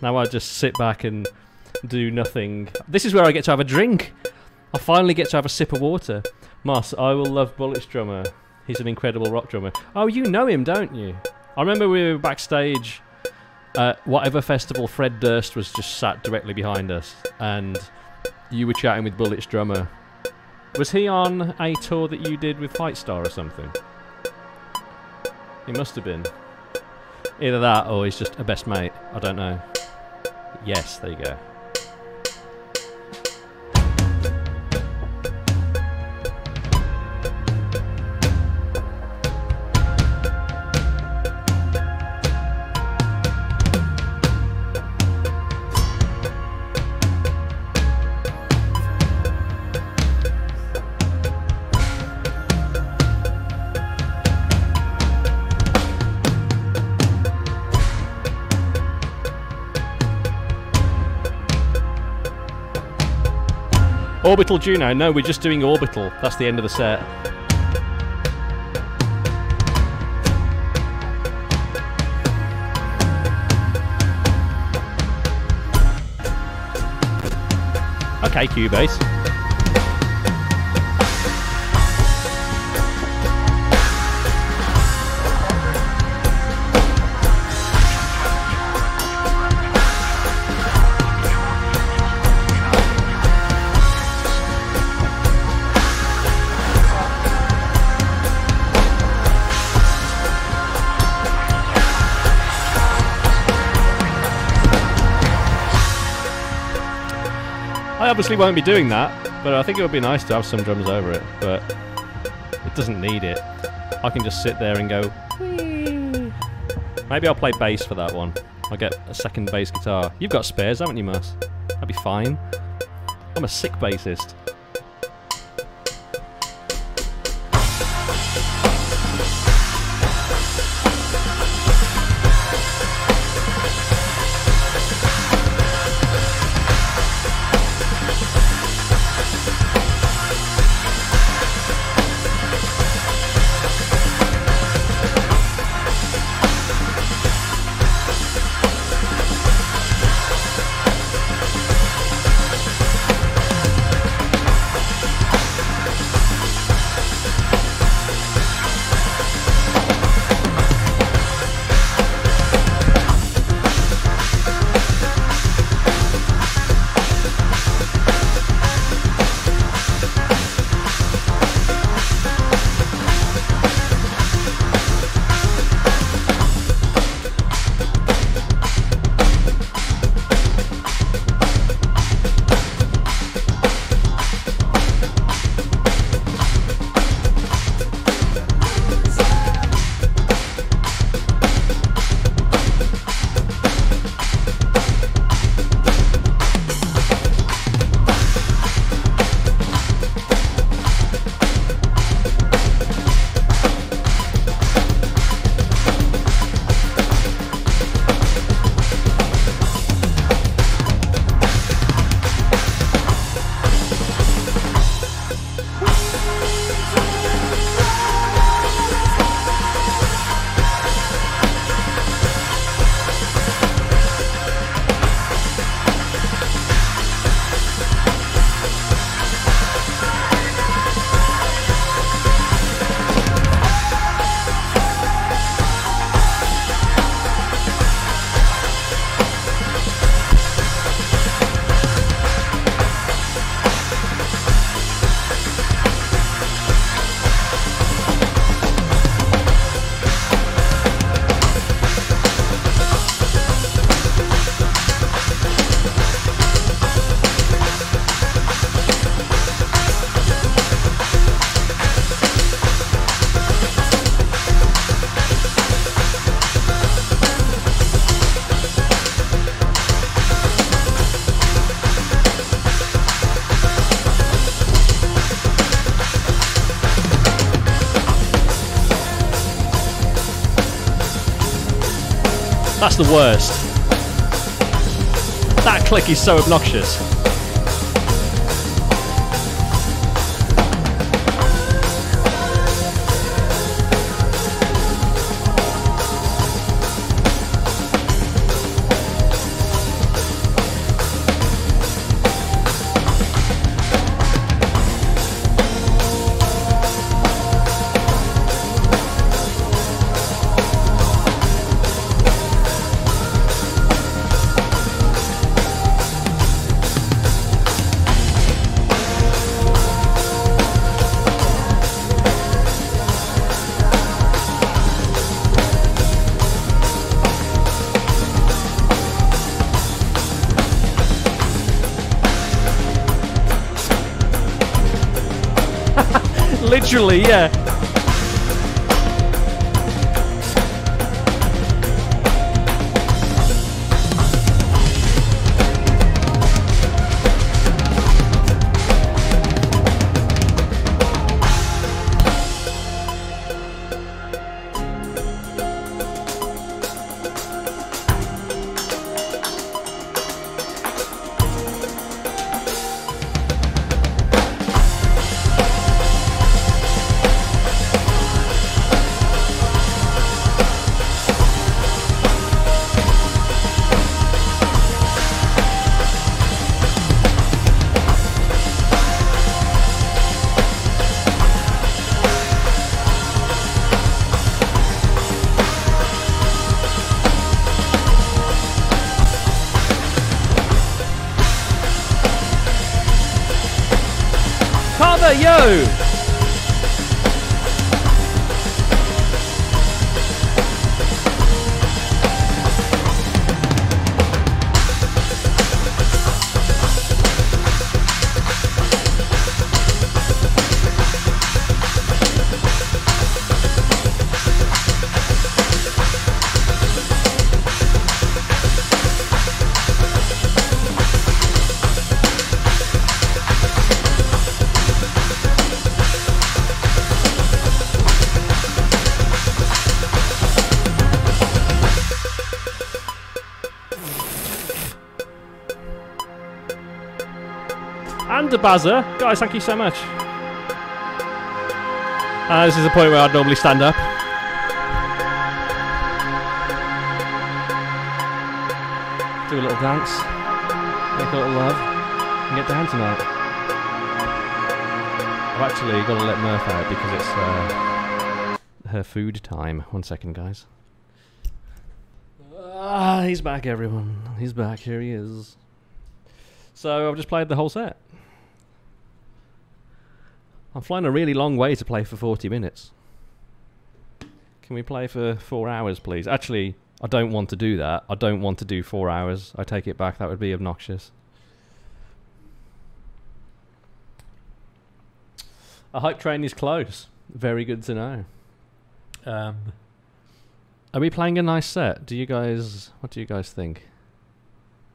Now I just sit back and do nothing. This is where I get to have a drink. I finally get to have a sip of water. Moss, I will love Bullets drummer. He's an incredible rock drummer. Oh, you know him, don't you? I remember we were backstage at whatever festival Fred Durst was just sat directly behind us, and you were chatting with Bullet's drummer. Was he on a tour that you did with Fightstar or something? He must have been. Either that or he's just a best mate. I don't know. Yes, there you go. Orbital Juno. No, we're just doing Orbital. That's the end of the set. Okay, Cubase. Obviously won't be doing that, but I think it would be nice to have some drums over it, but it doesn't need it. I can just sit there and go, Whee. Maybe I'll play bass for that one. I'll get a second bass guitar. You've got spares, haven't you, Mus? That'd be fine. I'm a sick bassist. The worst. That click is so obnoxious. Buzzer. Guys, thank you so much. Uh, this is the point where I'd normally stand up. Do a little dance. Make a little love. And get down tonight. I've actually got to let Murph out because it's uh, her food time. One second, guys. Ah, he's back, everyone. He's back. Here he is. So I've just played the whole set. I'm flying a really long way to play for 40 minutes. Can we play for four hours, please? Actually, I don't want to do that. I don't want to do four hours. I take it back. That would be obnoxious. A hype train is close. Very good to know. Um, are we playing a nice set? Do you guys? What do you guys think?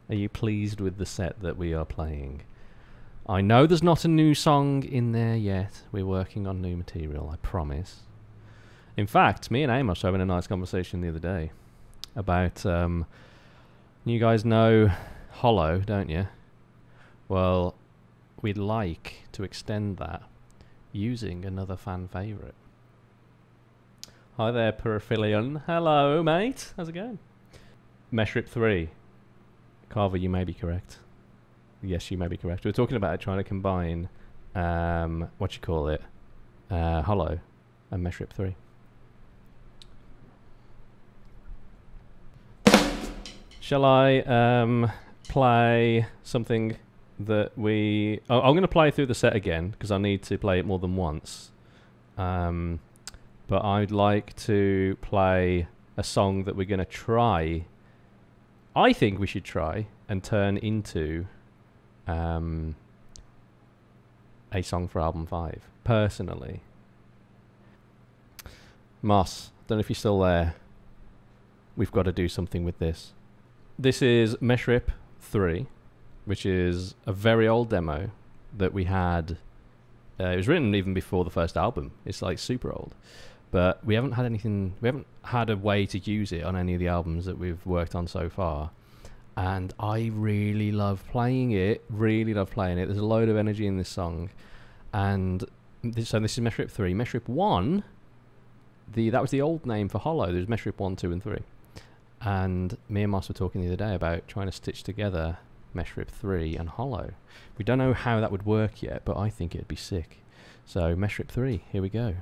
Are you pleased with the set that we are playing? I know there's not a new song in there yet. We're working on new material, I promise. In fact, me and Amos were having a nice conversation the other day about. Um, you guys know Hollow, don't you? Well, we'd like to extend that using another fan favourite. Hi there, Paraphilion. Hello, mate. How's it going? Meshrip 3. Carver, you may be correct. Yes, you may be correct. We are talking about trying to combine, um, what you call it, uh, Hollow and Meshrip 3. Shall I um, play something that we... Oh, I'm going to play through the set again because I need to play it more than once. Um, but I'd like to play a song that we're going to try. I think we should try and turn into um, a song for album five. Personally, Moss, don't know if you're still there. We've got to do something with this. This is Meshrip three, which is a very old demo that we had. Uh, it was written even before the first album. It's like super old, but we haven't had anything. We haven't had a way to use it on any of the albums that we've worked on so far and I really love playing it. Really love playing it. There's a load of energy in this song, and this, so this is Meshrip three. Meshrip one, the that was the old name for Hollow. There's Meshrip one, two, and three, and me and Moss were talking the other day about trying to stitch together Meshrip three and Hollow. We don't know how that would work yet, but I think it'd be sick. So Meshrip three, here we go.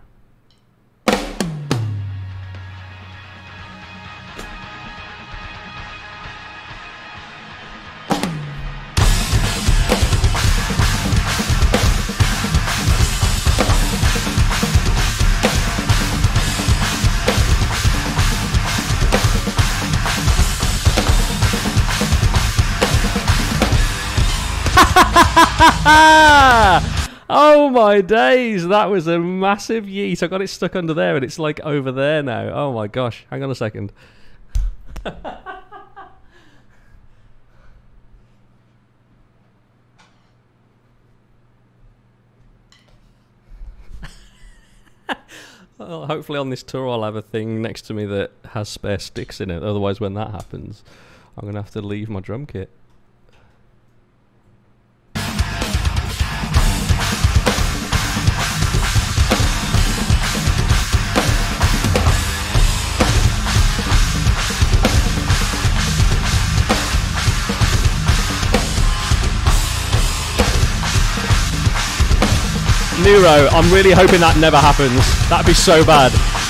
Oh my days! That was a massive yeet. I got it stuck under there, and it's like over there now. Oh my gosh! Hang on a second. well, hopefully on this tour I'll have a thing next to me that has spare sticks in it. Otherwise, when that happens, I'm gonna have to leave my drum kit. Nero, I'm really hoping that never happens. That'd be so bad.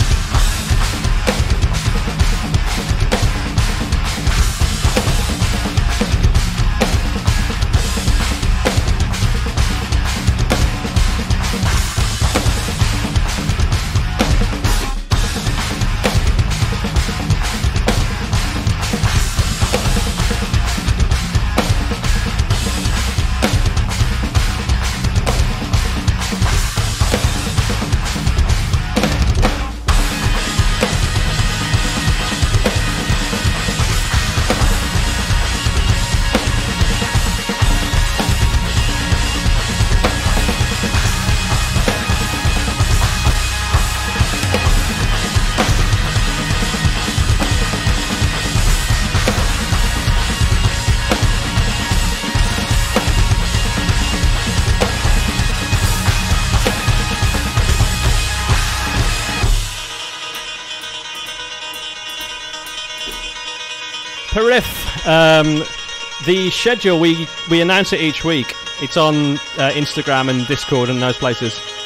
The schedule we we announce it each week. It's on uh, Instagram and Discord and those places.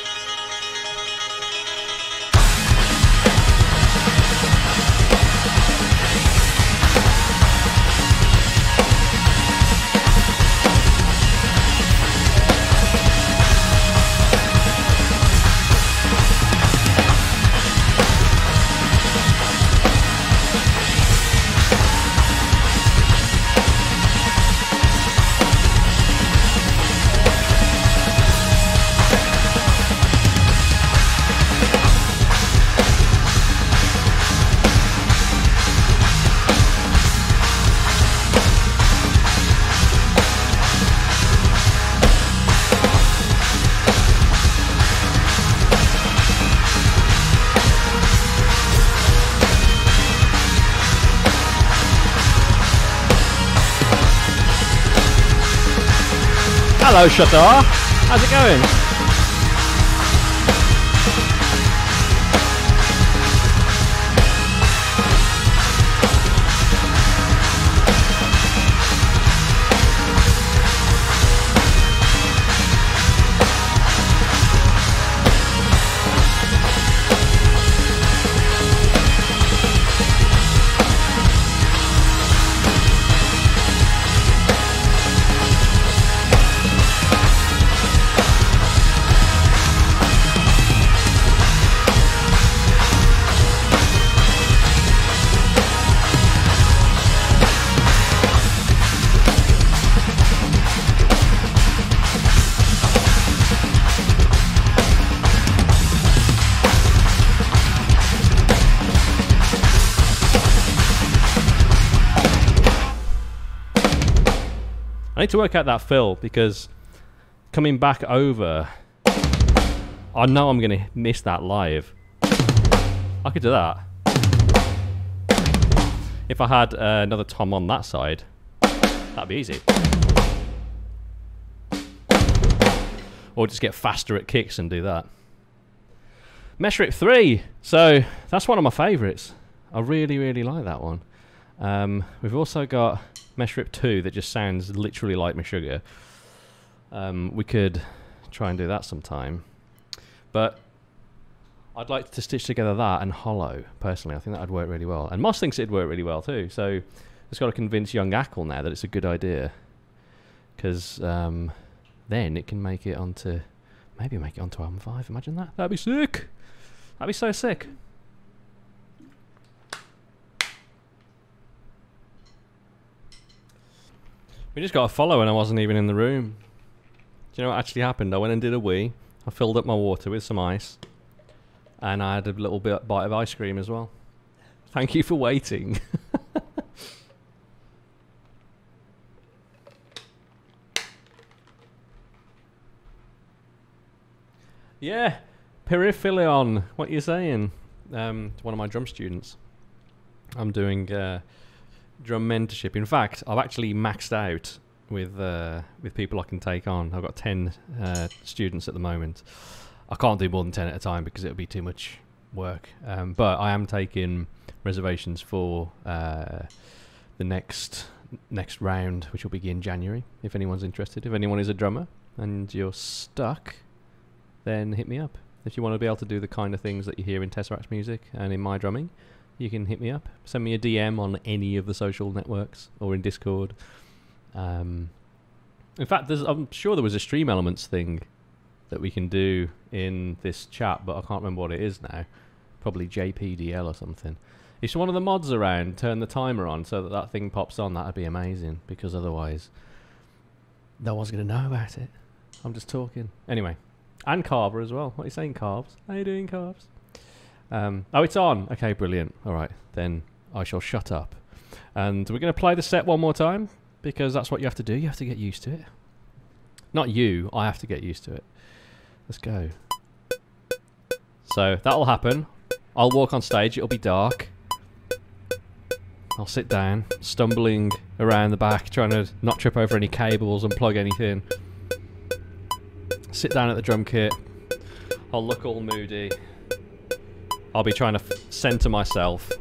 Hello, Shatar. How's it going? Need to work out that fill because coming back over, I know I'm going to miss that live. I could do that. If I had uh, another tom on that side, that'd be easy. Or just get faster at kicks and do that. Meshrip 3. So that's one of my favourites. I really, really like that one. Um, we've also got Meshrip 2 that just sounds literally like Meshuggah. Um, we could try and do that sometime. But I'd like to stitch together that and Hollow, personally. I think that would work really well. And Moss thinks it'd work really well too. So it's got to convince young Acle now that it's a good idea. Because um, then it can make it onto, maybe make it onto album 5. Imagine that. That'd be sick. That'd be so sick. We just got a follow and I wasn't even in the room. Do you know what actually happened? I went and did a wee. I filled up my water with some ice, and I had a little bit bite of ice cream as well. Thank you for waiting. yeah, Periphilion. What are you saying? Um, one of my drum students. I'm doing uh, drum mentorship. In fact, I've actually maxed out with uh, with people I can take on. I've got ten uh, students at the moment. I can't do more than ten at a time because it would be too much work. Um, but I am taking reservations for uh, the next next round, which will begin January. If anyone's interested, if anyone is a drummer and you're stuck, then hit me up. If you want to be able to do the kind of things that you hear in Tesseract's music and in my drumming, you can hit me up. Send me a DM on any of the social networks or in Discord. Um, in fact, I'm sure there was a Stream Elements thing that we can do in this chat, but I can't remember what it is now. Probably JPDL or something. If one of the mods around, turn the timer on so that that thing pops on, that'd be amazing. Because otherwise, no one's going to know about it. I'm just talking. Anyway, and Carver as well. What are you saying, Carves? How you doing, Carves? Um, oh, it's on. Okay, brilliant. All right, then I shall shut up. And we're going to play the set one more time because that's what you have to do. You have to get used to it. Not you. I have to get used to it. Let's go. So that'll happen. I'll walk on stage. It'll be dark. I'll sit down, stumbling around the back, trying to not trip over any cables and plug anything sit down at the drum kit. I'll look all moody. I'll be trying to center myself.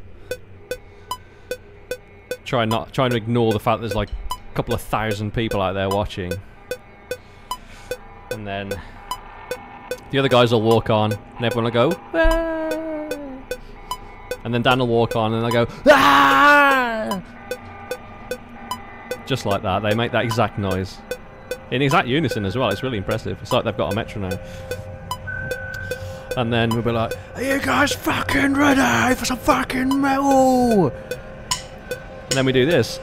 Try not trying to ignore the fact there's like a couple of thousand people out there watching. And then the other guys will walk on and everyone will go and then Dan will walk on and they'll go just like that. They make that exact noise in exact unison as well. It's really impressive. It's like they've got a metronome. And then we'll be like, Are you guys fucking ready for some fucking metal? And then we do this.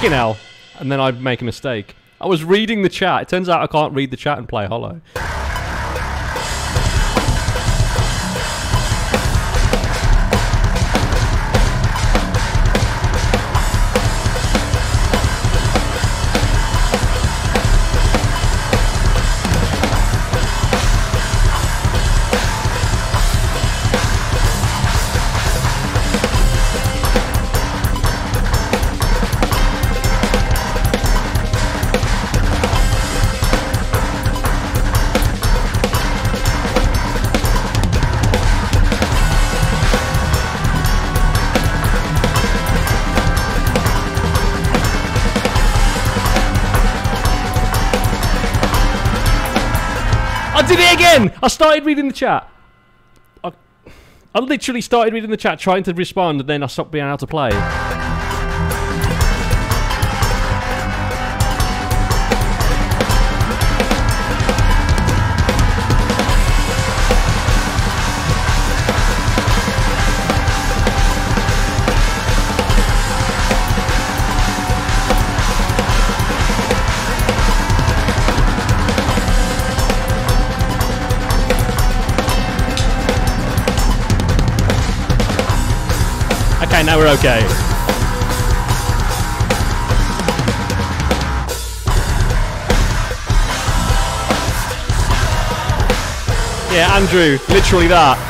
Fucking hell. And then I'd make a mistake. I was reading the chat. It turns out I can't read the chat and play Hollow. Again! I started reading the chat. I, I literally started reading the chat, trying to respond, and then I stopped being able to play. Now we're okay. Yeah, Andrew, literally that.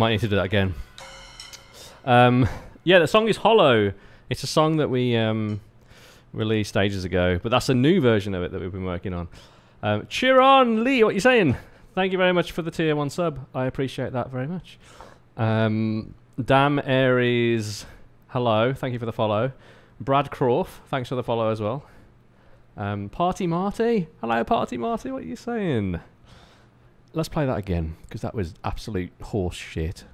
might need to do that again. Um, yeah, the song is Hollow. It's a song that we um, released ages ago, but that's a new version of it that we've been working on. Um, cheer on, Lee. What are you saying? Thank you very much for the tier one sub. I appreciate that very much. Um, Dam Aries, hello. Thank you for the follow. Brad Croft, thanks for the follow as well. Um, Party Marty, hello, Party Marty. What are you saying? Let's play that again because that was absolute horse shit.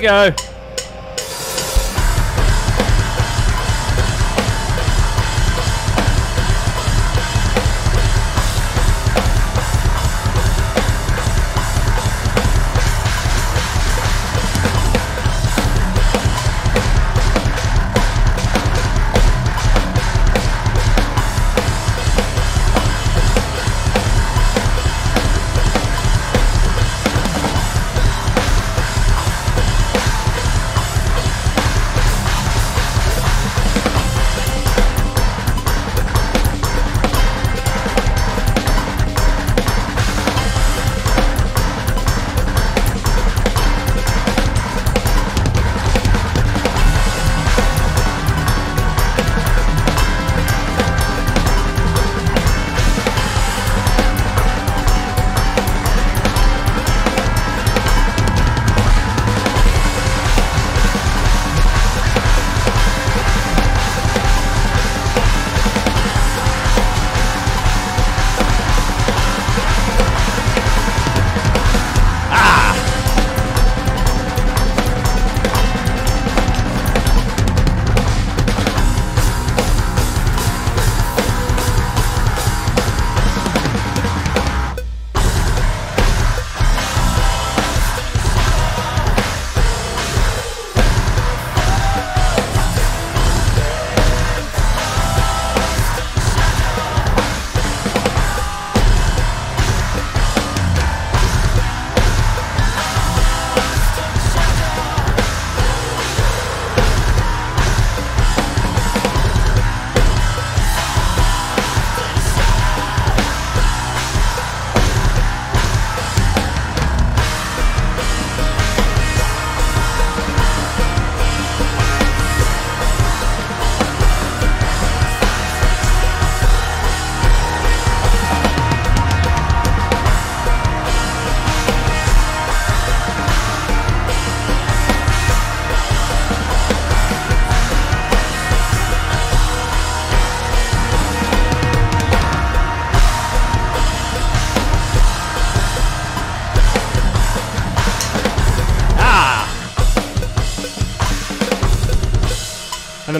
We go.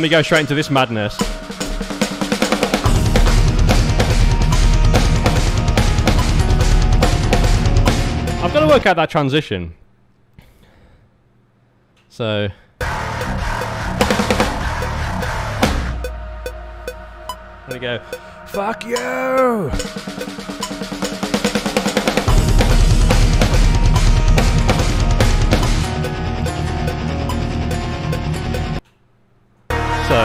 Then we go straight into this madness. I've got to work out that transition. So. There we go. Fuck you! So.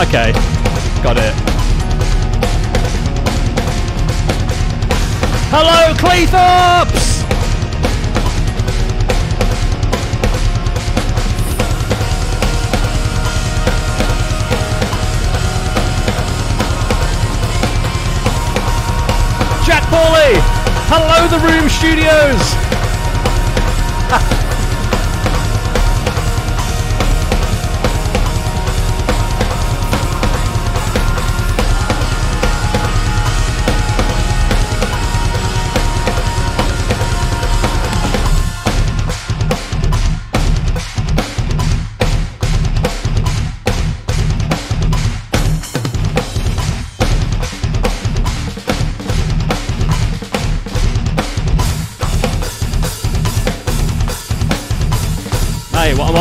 Okay, got it. Hello, Cleethorpes! Hello, the Room Studios!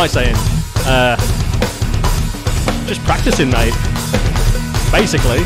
I saying? Uh, just practicing, mate. Basically.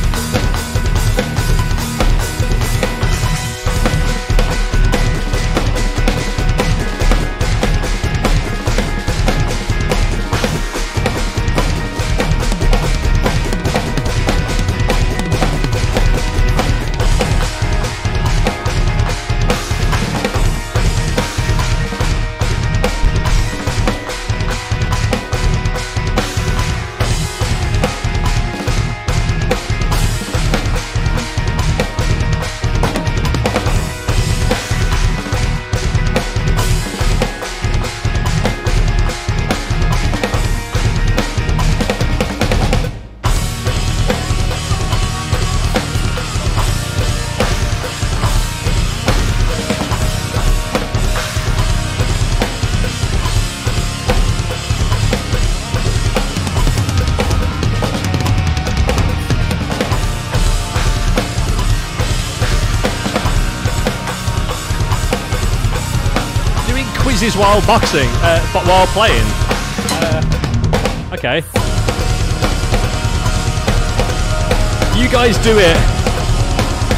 Boxing, uh, but while playing. Uh, okay. You guys do it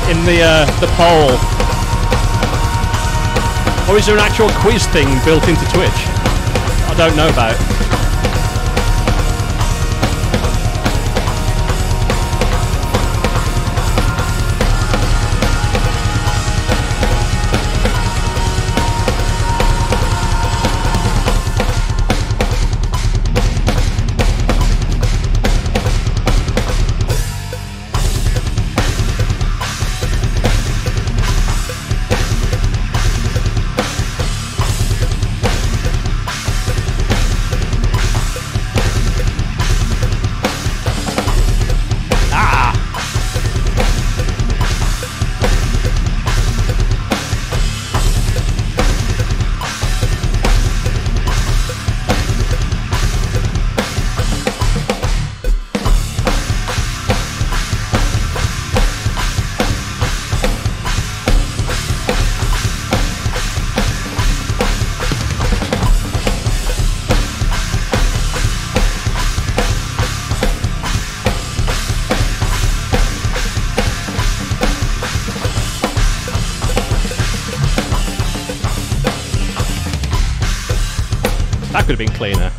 in the uh, the poll, or is there an actual quiz thing built into Twitch? I don't know about. Been cleaner.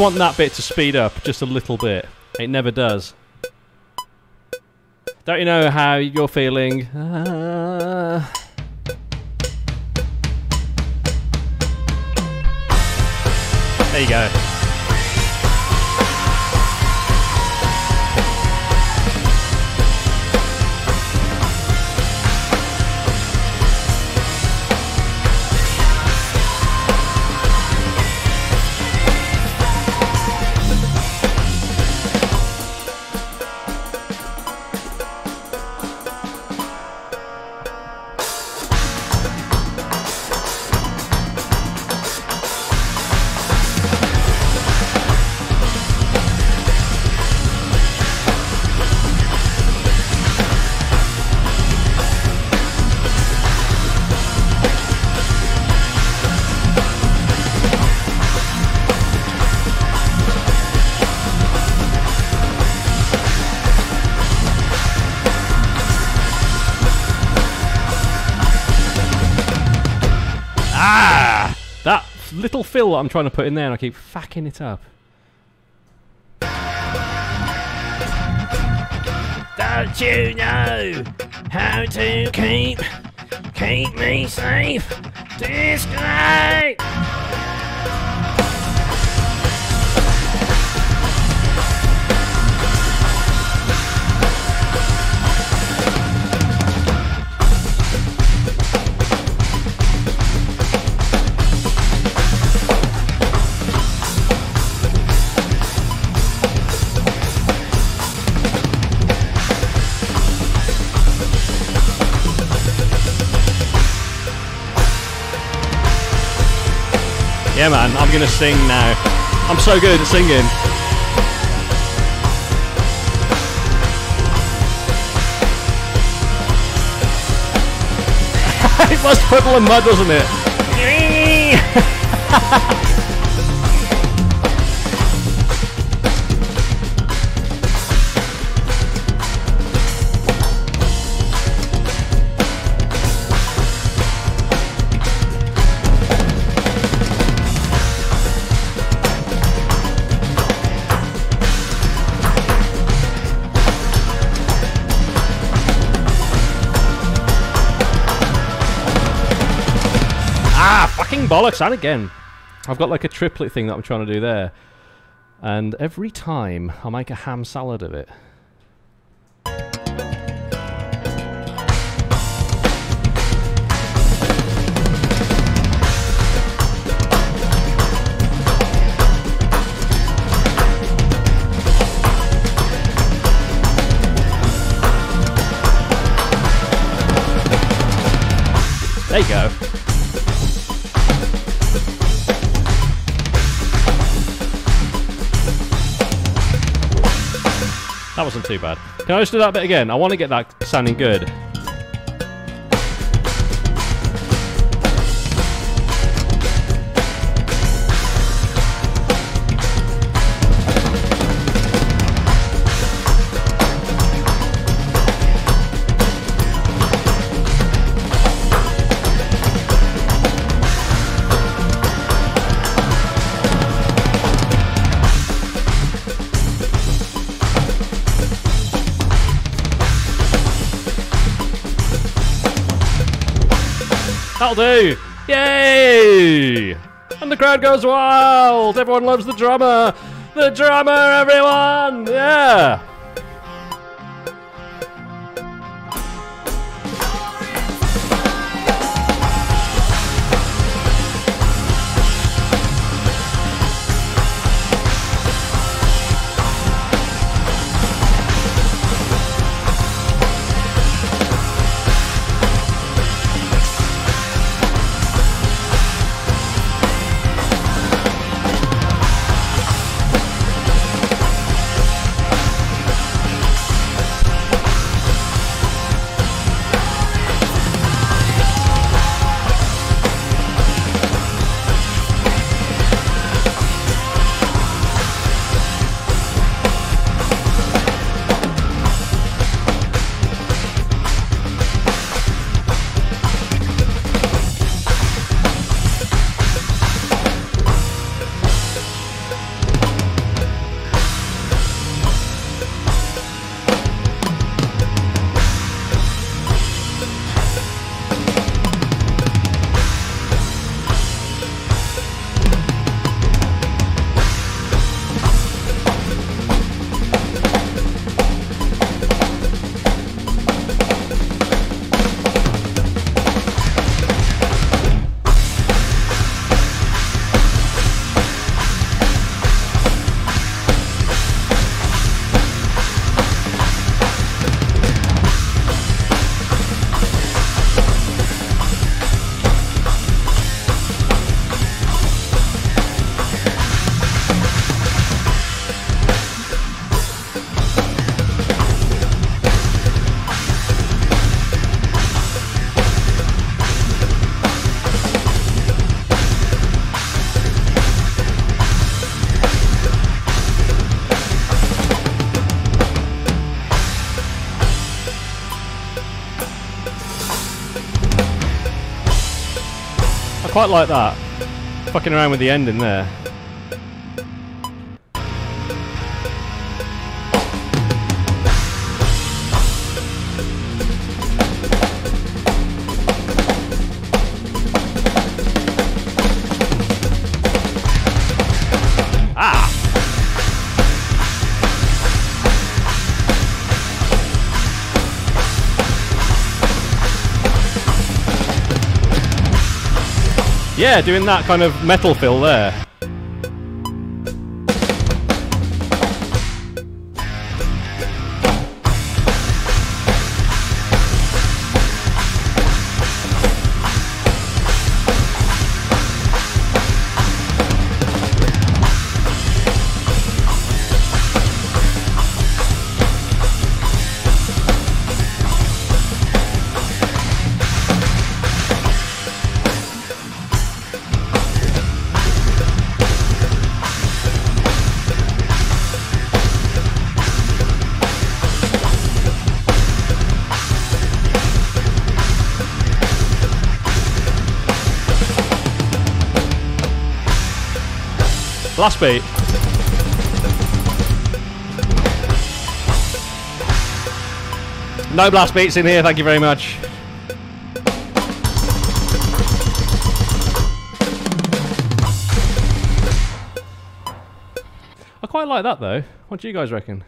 Want that bit to speed up just a little bit. It never does. Don't you know how you're feeling? Uh... There you go. Fill that I'm trying to put in there and I keep fucking it up. Don't you know how to keep keep me safe? Disconnect! Yeah, man, I'm gonna sing now. I'm so good at singing. it must puddle of mud, doesn't it? bollocks! And again, I've got like a triplet thing that I'm trying to do there, and every time I make a ham salad of it. There you go. That wasn't too bad. Can I just do that bit again? I want to get that sounding good. That'll do! Yay! And the crowd goes wild! Everyone loves the drummer! The drummer, everyone! Yeah! Quite like that. Fucking around with the ending there. Yeah, doing that kind of metal fill there. No blast beats in here, thank you very much. I quite like that though. What do you guys reckon?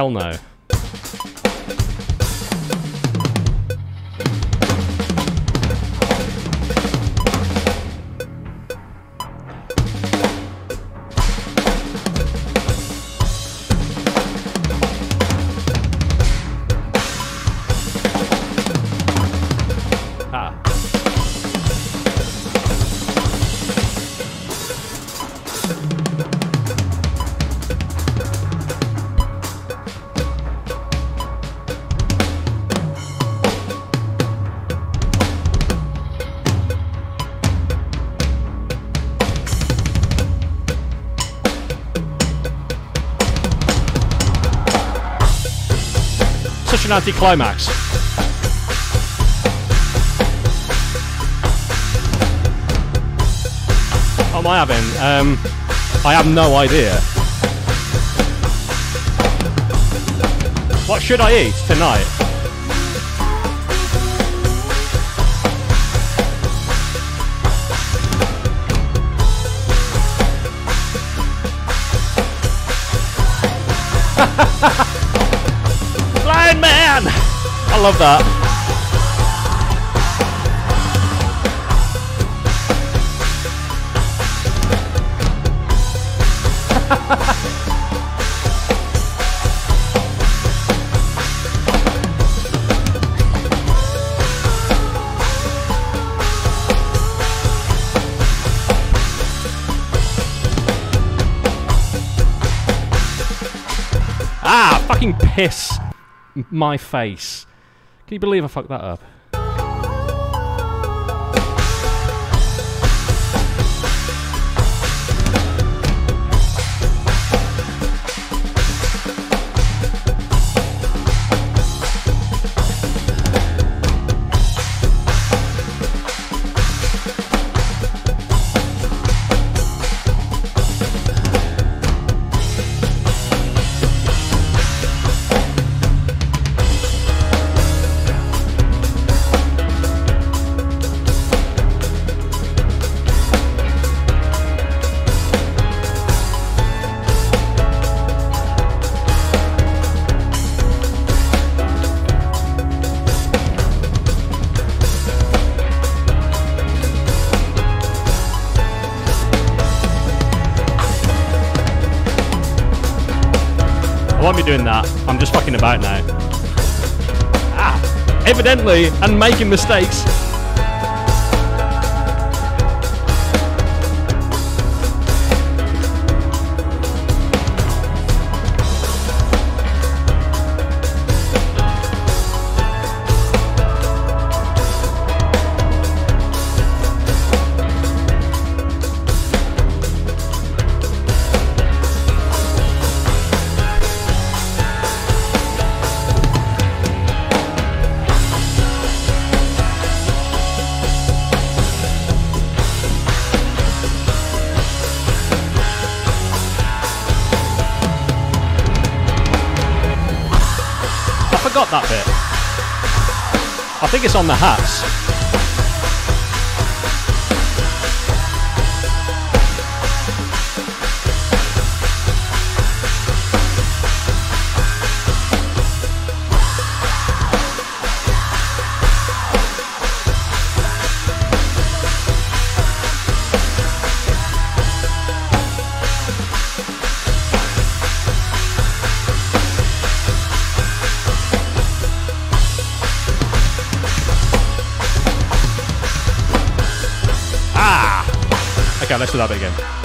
Hell no. An anticlimax. What am I having? Um, I have no idea. What should I eat tonight? I love that. Ah, fucking piss. My face. Can you believe I fucked that up? And making mistakes. It's on the hats. Let's do that bit again.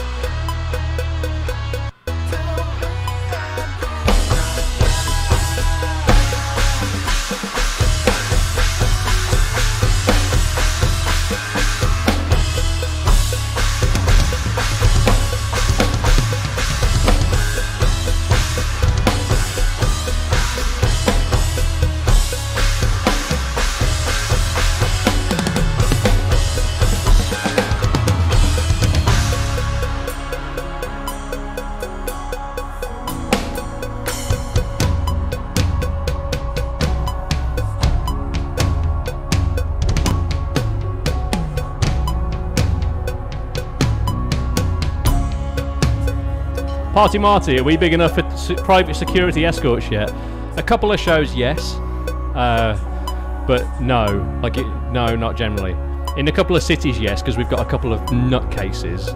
Party Marty, are we big enough for private security escorts yet? A couple of shows, yes. Uh, but no. Like, it, no, not generally. In a couple of cities, yes, because we've got a couple of nutcases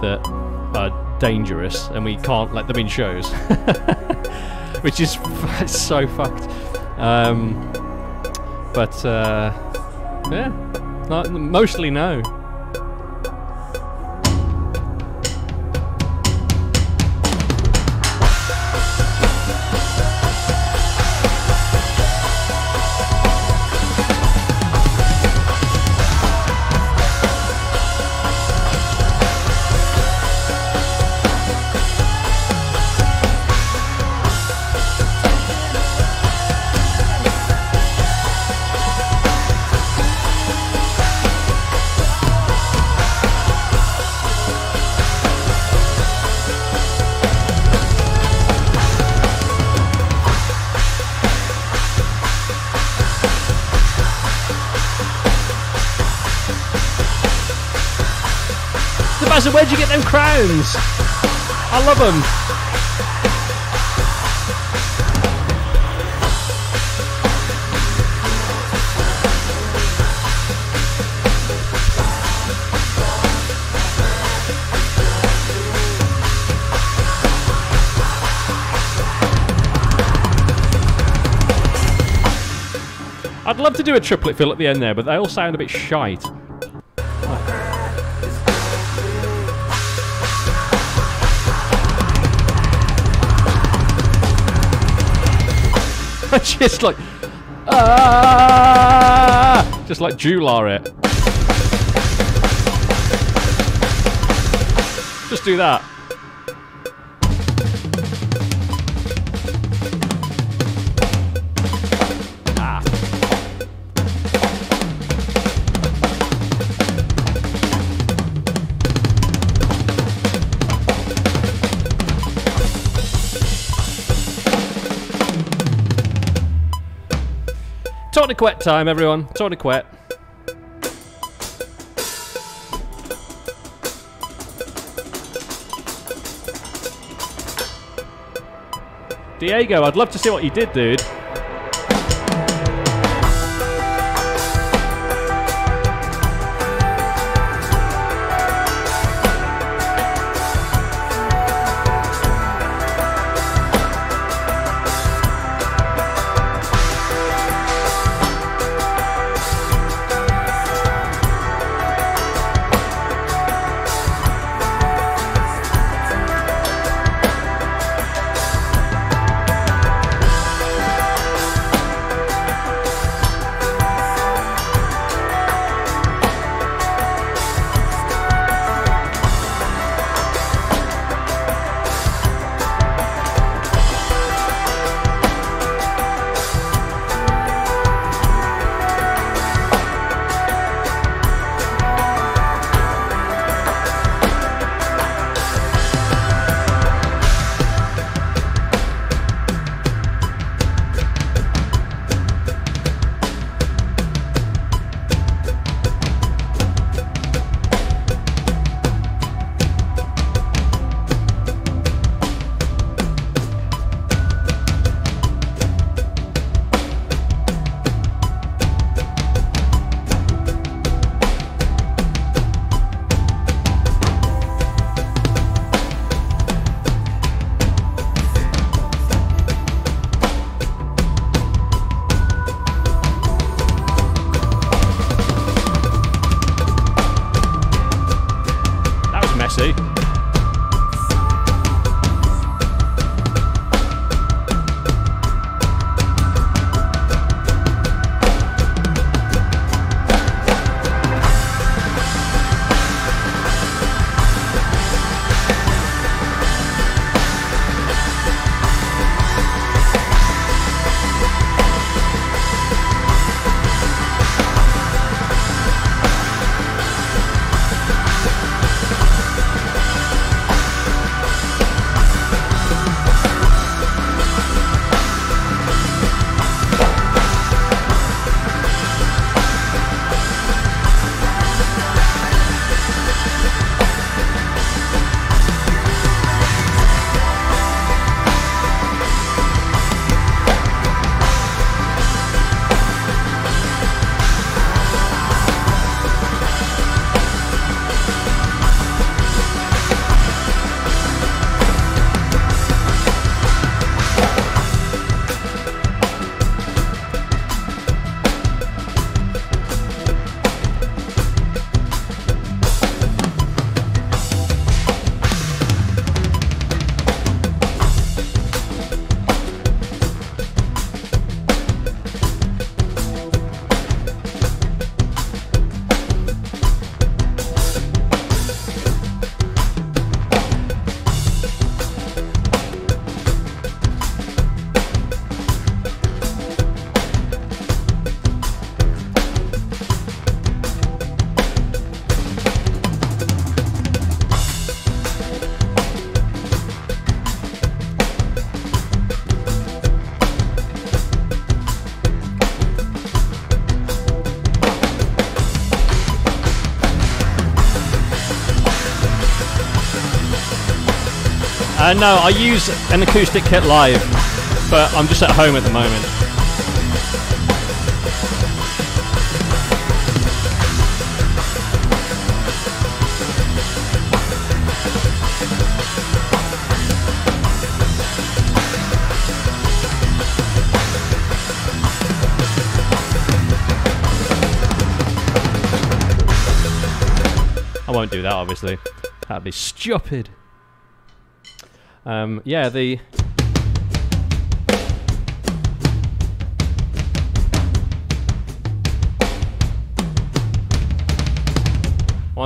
that are dangerous and we can't let them in shows. Which is so fucked. Um, but, uh, yeah. Not, mostly no. Where'd you get them crowns? I love them. I'd love to do a triplet fill at the end there, but they all sound a bit shite. Just like ah, just like Jular it. Just do that. Tourniquet time, everyone. Tourniquet. Diego, I'd love to see what you did, dude. Uh, no, I use an acoustic kit live, but I'm just at home at the moment. I won't do that, obviously. That'd be stupid. Um, yeah, the.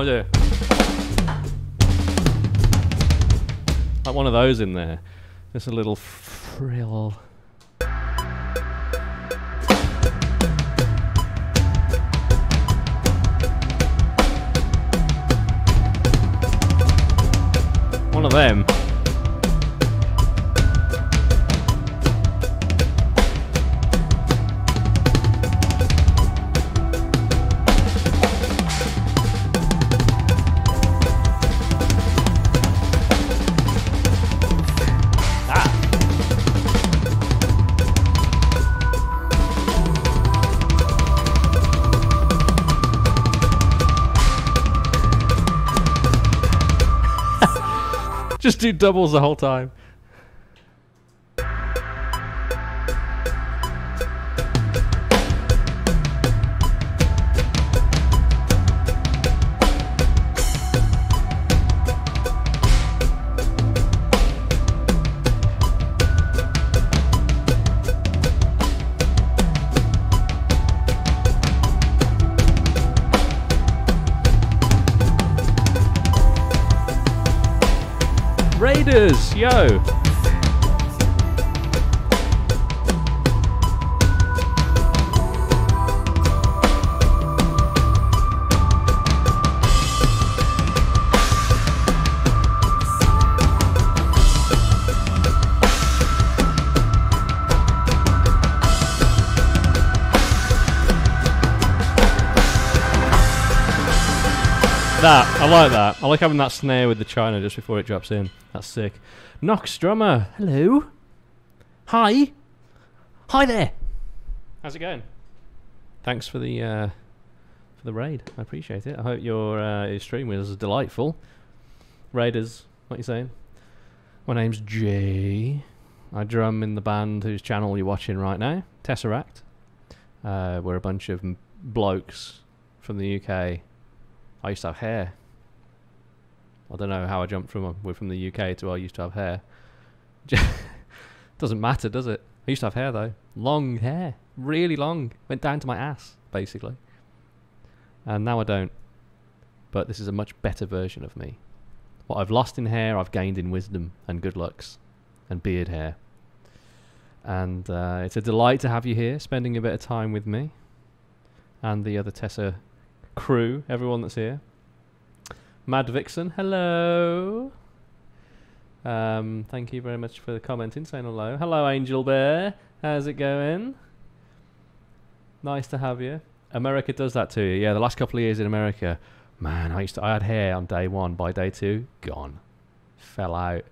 Do? Like one of those in there. Just a little frill. Do doubles the whole time. Like that. I like having that snare with the china just before it drops in. That's sick. Nox Drummer, hello. Hi. Hi there. How's it going? Thanks for the uh, for the raid. I appreciate it. I hope your uh, your stream was delightful. Raiders, what you saying? My name's Jay. I drum in the band whose channel you're watching right now, Tesseract. Uh, we're a bunch of m- blokes from the UK. I used to have hair. I don't know how I jumped from we're from the UK to I used to have hair. Doesn't matter, does it? I used to have hair though, long hair, really long, went down to my ass basically. And now I don't. But this is a much better version of me. What I've lost in hair, I've gained in wisdom and good looks, and beard hair. And uh, it's a delight to have you here, spending a bit of time with me, and the other Tessa crew, everyone that's here. Mad Vixen, hello. Um, thank you very much for commenting, saying hello. Hello, Angel Bear. How's it going? Nice to have you. America does that to you. Yeah, the last couple of years in America, man, I used to. I had hair on day one. By day two, gone, fell out.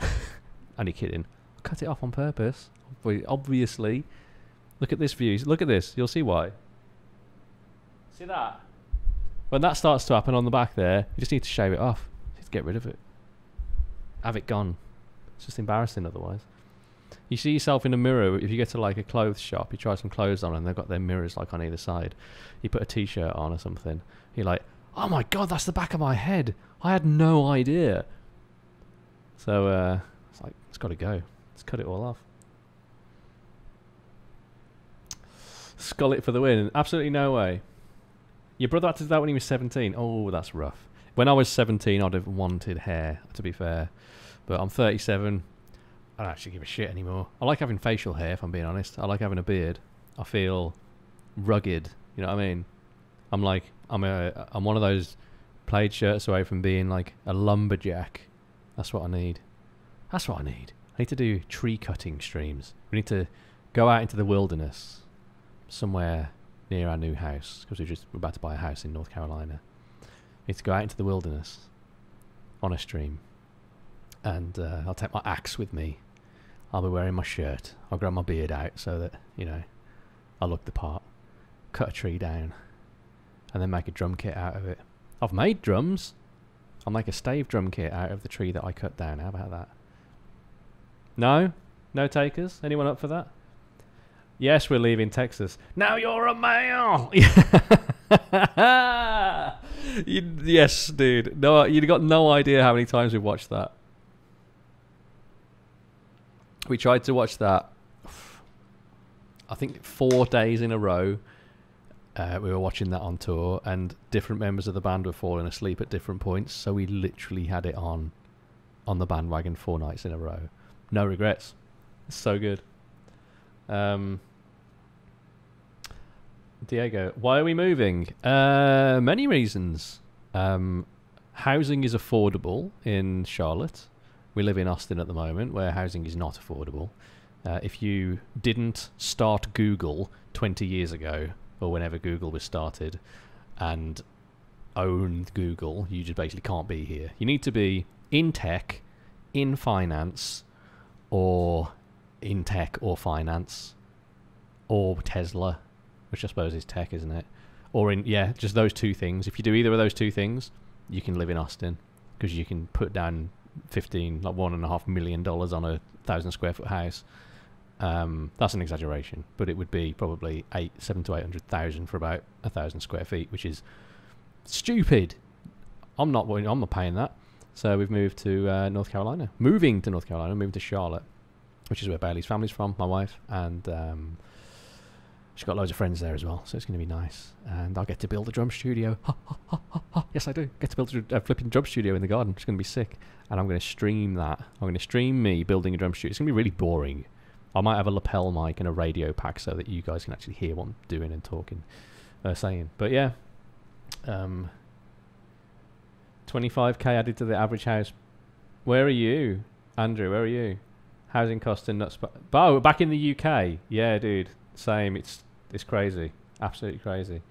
Only kidding. I cut it off on purpose. Obvi- Obviously, look at this view. Look at this. You'll see why. See that? When that starts to happen on the back there, you just need to shave it off. To get rid of it. Have it gone. It's just embarrassing otherwise. You see yourself in a mirror if you get to like a clothes shop, you try some clothes on and they've got their mirrors like on either side. You put a t shirt on or something. You're like, oh my god, that's the back of my head. I had no idea. So uh, it's like, it's got to go. Let's cut it all off. Skull it for the win. Absolutely no way. Your brother had to do that when he was 17. Oh, that's rough. When I was 17, I'd have wanted hair, to be fair. But I'm 37. I don't actually give a shit anymore. I like having facial hair, if I'm being honest. I like having a beard. I feel rugged. You know what I mean? I'm like, I'm a, I'm one of those plaid shirts away from being like a lumberjack. That's what I need. That's what I need. I need to do tree cutting streams. We need to go out into the wilderness, somewhere near our new house, because we're just we're about to buy a house in North Carolina. We need to go out into the wilderness on a stream and uh, I'll take my axe with me. I'll be wearing my shirt. I'll grow my beard out so that you know I look the part. Cut a tree down, and then make a drum kit out of it. I've made drums. I'll make a stave drum kit out of the tree that I cut down. How about that? No, no takers. Anyone up for that? Yes, we're leaving Texas. Now you're a male. you, yes, dude. No, you got no idea how many times we've watched that. We tried to watch that. I think four days in a row. Uh, we were watching that on tour, and different members of the band were falling asleep at different points. So we literally had it on, on the bandwagon four nights in a row. No regrets. so good. Um, Diego, why are we moving? Uh, many reasons. Um, housing is affordable in Charlotte. We live in Austin at the moment, where housing is not affordable. Uh, if you didn't start Google 20 years ago, or whenever Google was started, and own Google, you just basically can't be here. You need to be in tech, in finance, or in tech or finance, or Tesla, which I suppose is tech, isn't it? Or in yeah, just those two things. If you do either of those two things, you can live in Austin because you can put down fifteen, like one and a half million dollars on a thousand square foot house. Um, that's an exaggeration, but it would be probably eight, seven to eight hundred thousand for about a thousand square feet, which is stupid. I'm not. I'm not paying that. So we've moved to uh, North Carolina. Moving to North Carolina, moving to Charlotte, which is where Bailey's family's from, my wife, and um, she's got loads of friends there as well. So it's going to be nice, and I'll get to build a drum studio. yes, I do get to build a, a flipping drum studio in the garden. It's going to be sick, and I'm going to stream that. I'm going to stream me building a drum studio. It's going to be really boring. I might have a lapel mic and a radio pack so that you guys can actually hear what I'm doing and talking, uh, saying. But yeah, um, 25k added to the average house. Where are you, Andrew? Where are you? Housing costs in nuts. Oh, back in the UK. Yeah, dude. Same. It's it's crazy. Absolutely crazy.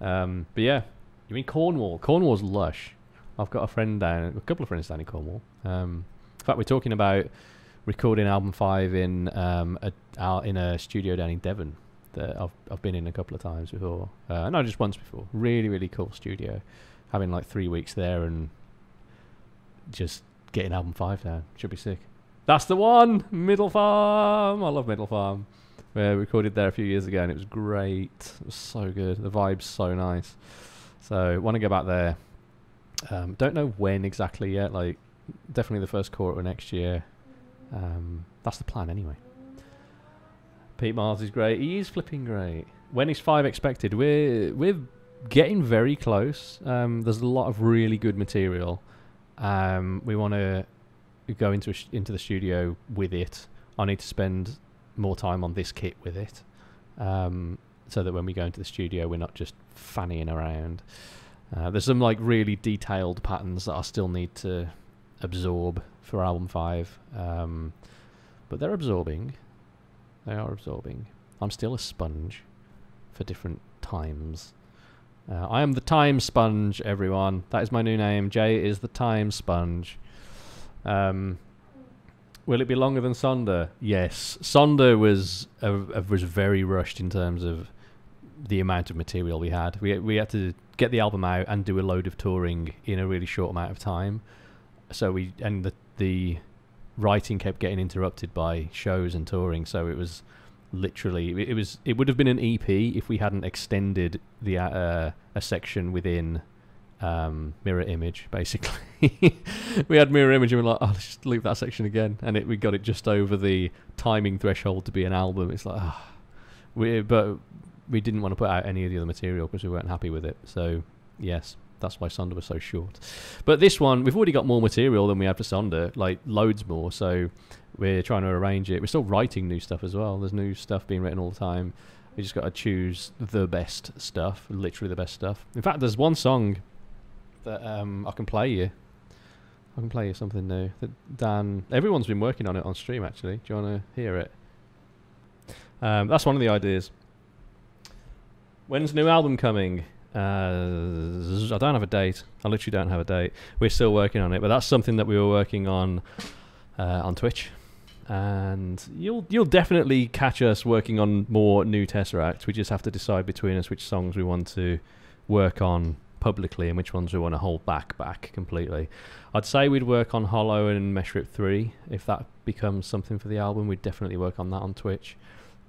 Um, but yeah, you mean Cornwall? Cornwall's lush. I've got a friend down, a couple of friends down in Cornwall. Um, in fact, we're talking about recording album five in um, a out in a studio down in Devon that I've I've been in a couple of times before. Uh, no, just once before. Really, really cool studio. Having like three weeks there and just getting album five down should be sick. That's the one, Middle Farm. I love Middle Farm. We recorded there a few years ago and it was great. It was so good. The vibe's so nice. So want to go back there. Um, don't know when exactly yet. Like definitely the first quarter next year. Um, that's the plan anyway. Pete Miles is great. He is flipping great. When is five expected? We're we're getting very close. Um, there's a lot of really good material. Um, we want to go into into the studio with it. I need to spend more time on this kit with it, um, so that when we go into the studio, we're not just fannying around. Uh, there's some like really detailed patterns that I still need to absorb for album five, um, but they're absorbing. They are absorbing. I'm still a sponge for different times. Uh, I am the time sponge, everyone. That is my new name. Jay is the time sponge. Um, will it be longer than Sonder? Yes. Sonder was uh, uh, was very rushed in terms of the amount of material we had. We we had to get the album out and do a load of touring in a really short amount of time. So we and the the writing kept getting interrupted by shows and touring. So it was literally it was it would have been an EP if we hadn't extended the uh, a section within um, mirror image basically we had mirror image and we are like oh let's just leave that section again and it we got it just over the timing threshold to be an album it's like ah we but we didn't want to put out any of the other material because we weren't happy with it so yes that's why Sonder was so short but this one we've already got more material than we had for Sonder like loads more so we're trying to arrange it. We're still writing new stuff as well. There's new stuff being written all the time. We just got to choose the best stuff, literally the best stuff. In fact, there's one song that um, I can play you. I can play you something new. That Dan, everyone's been working on it on stream. Actually, do you want to hear it? Um, that's one of the ideas. When's new album coming? Uh, I don't have a date. I literally don't have a date. We're still working on it, but that's something that we were working on uh, on Twitch. And you'll you'll definitely catch us working on more new Tesseract. We just have to decide between us which songs we want to work on publicly and which ones we want to hold back back completely. I'd say we'd work on Hollow and Meshrip 3 if that becomes something for the album. We'd definitely work on that on Twitch.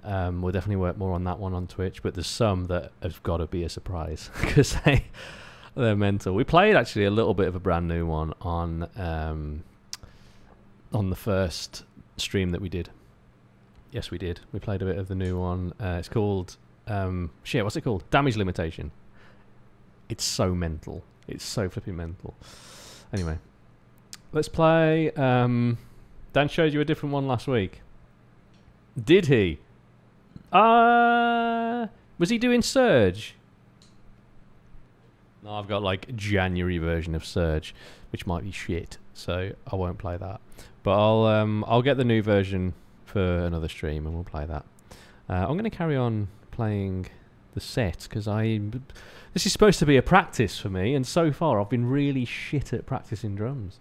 Um, we'll definitely work more on that one on Twitch, but there's some that have got to be a surprise because they they're mental. We played actually a little bit of a brand new one on um, on the first stream that we did. Yes, we did. We played a bit of the new one. Uh, it's called um, shit. What's it called? Damage limitation. It's so mental. It's so flipping mental. Anyway, let's play. Um, Dan showed you a different one last week. Did he? Uh was he doing Surge? No, I've got like January version of Surge, which might be shit, so I won't play that. But I'll um I'll get the new version for another stream and we'll play that. Uh, I'm going to carry on playing the set because I this is supposed to be a practice for me, and so far I've been really shit at practicing drums.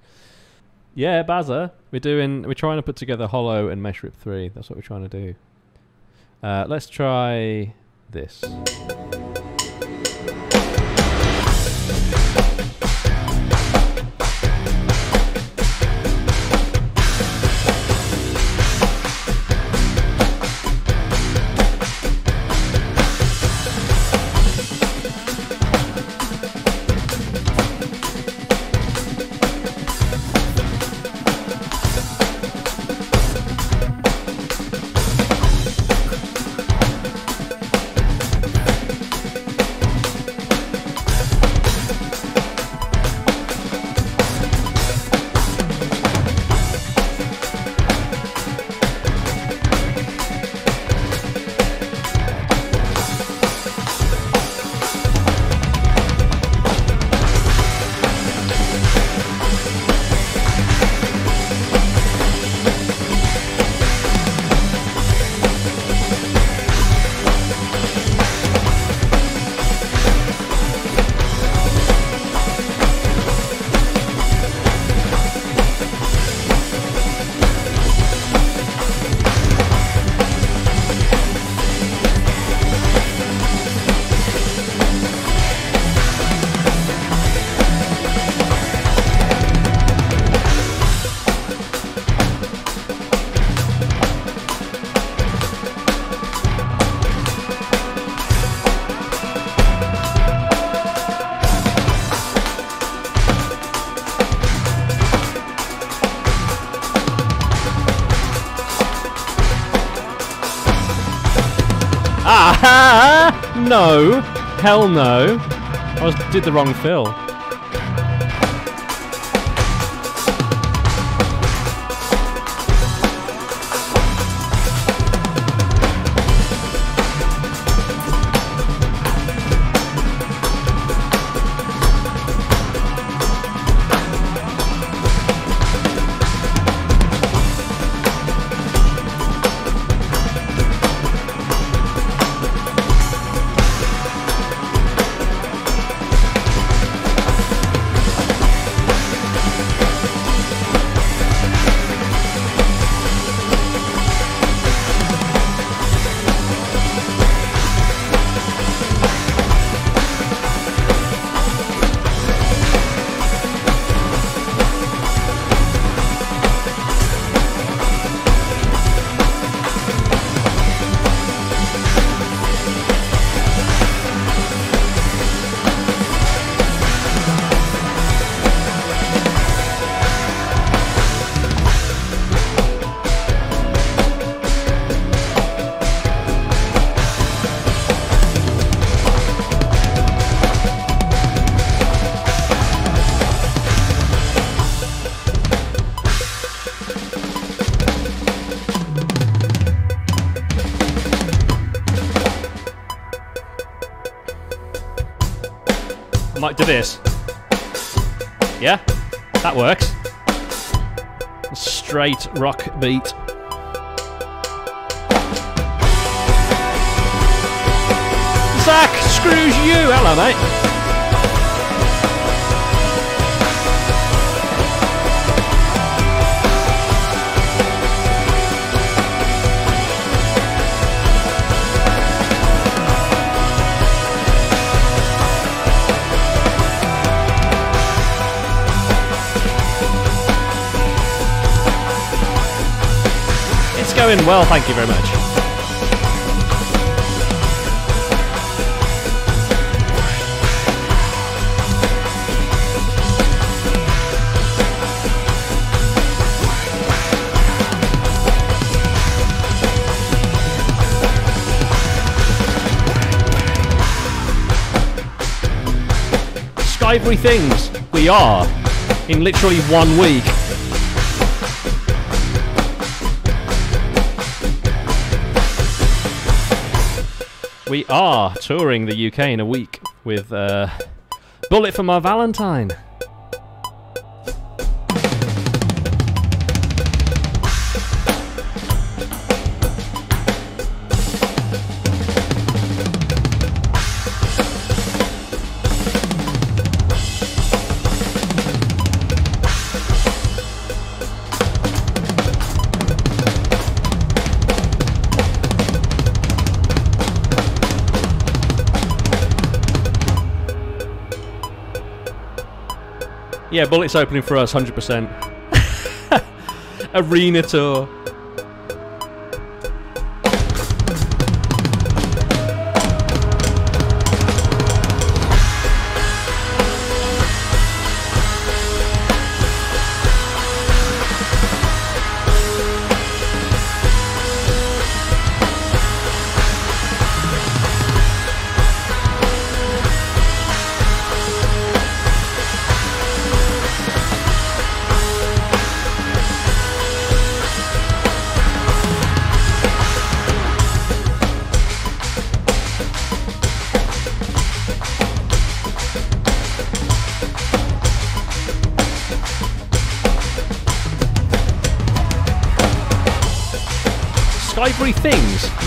Yeah, Bazza, we're doing we're trying to put together Hollow and Meshrip three. That's what we're trying to do. Uh, let's try this. Did the wrong fill. I might do this. Yeah, that works. Straight rock beat. Zach screws you. Hello, mate. Going well, thank you very much. Skyvery things we are in literally one week. Are touring the UK in a week with uh, Bullet for My Valentine. Yeah, Bullet's opening for us, 100%. Arena tour.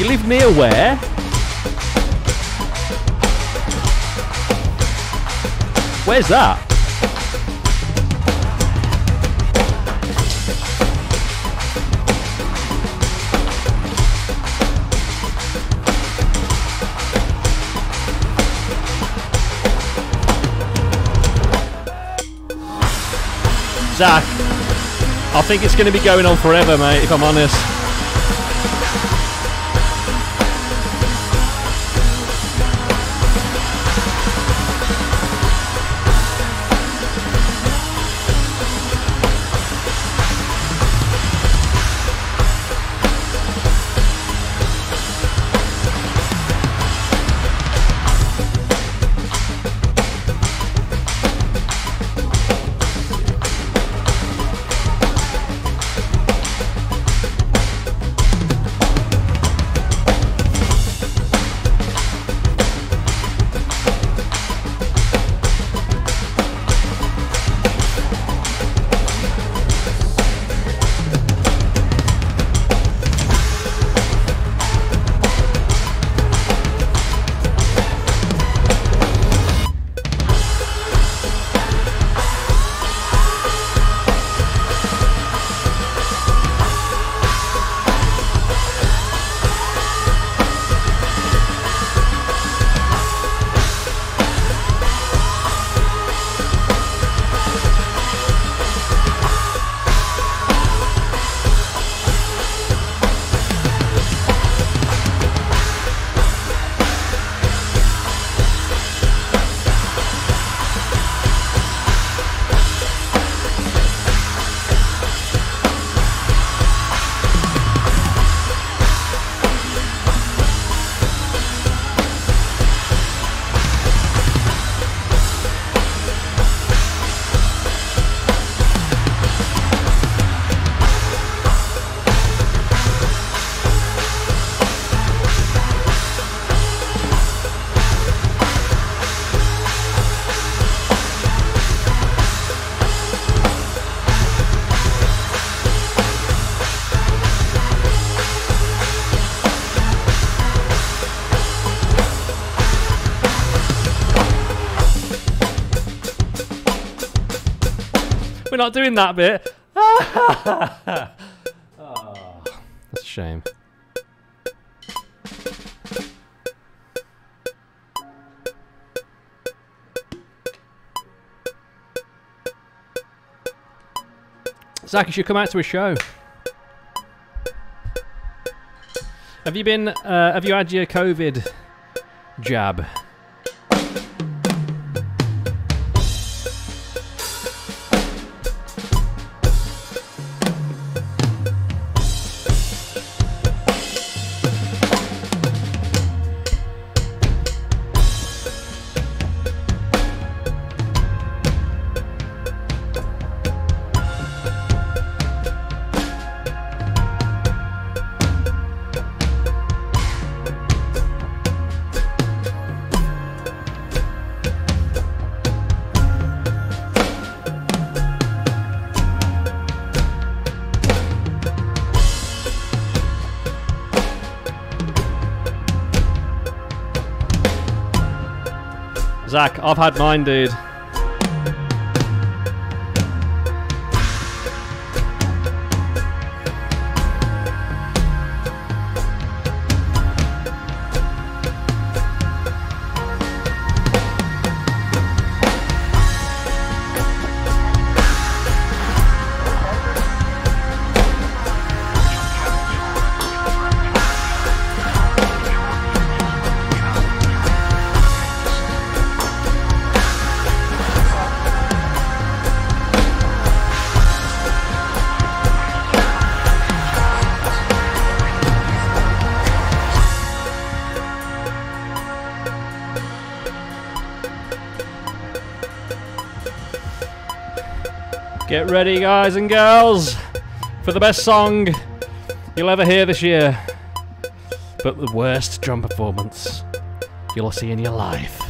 You live near where? Where's that? Zach, I think it's going to be going on forever, mate, if I'm honest. We're not doing that bit. oh, that's a shame. Zach, you should come out to a show. Have you been? Uh, have you had your COVID jab? Zach, I've had mine, dude. Get ready, guys and girls, for the best song you'll ever hear this year. But the worst drum performance you'll see in your life.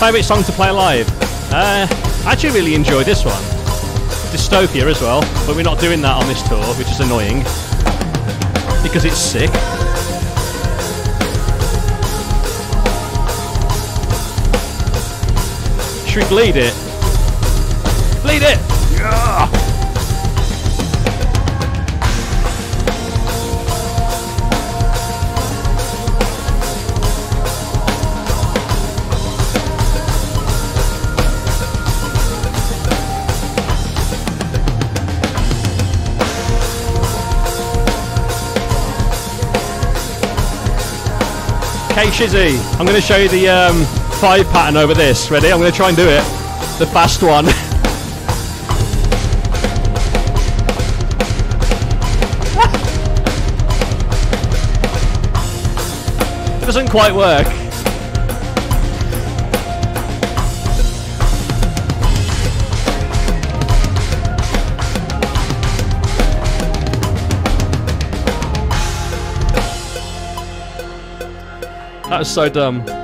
favourite song to play live? Uh, I actually really enjoy this one. Dystopia as well, but we're not doing that on this tour, which is annoying. Because it's sick. Should we bleed it? Bleed it! Okay, Shizzy, I'm going to show you the um, five pattern over this. Ready? I'm going to try and do it. The fast one. It doesn't quite work. Was so dumb.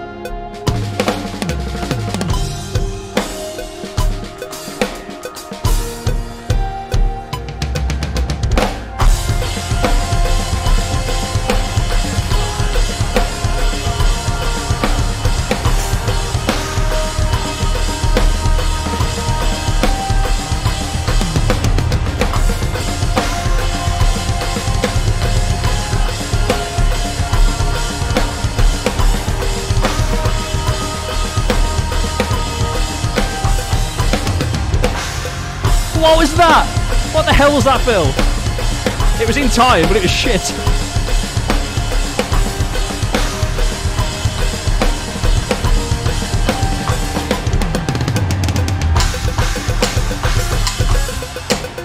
Hell was that, Phil? It was in time, but it was shit.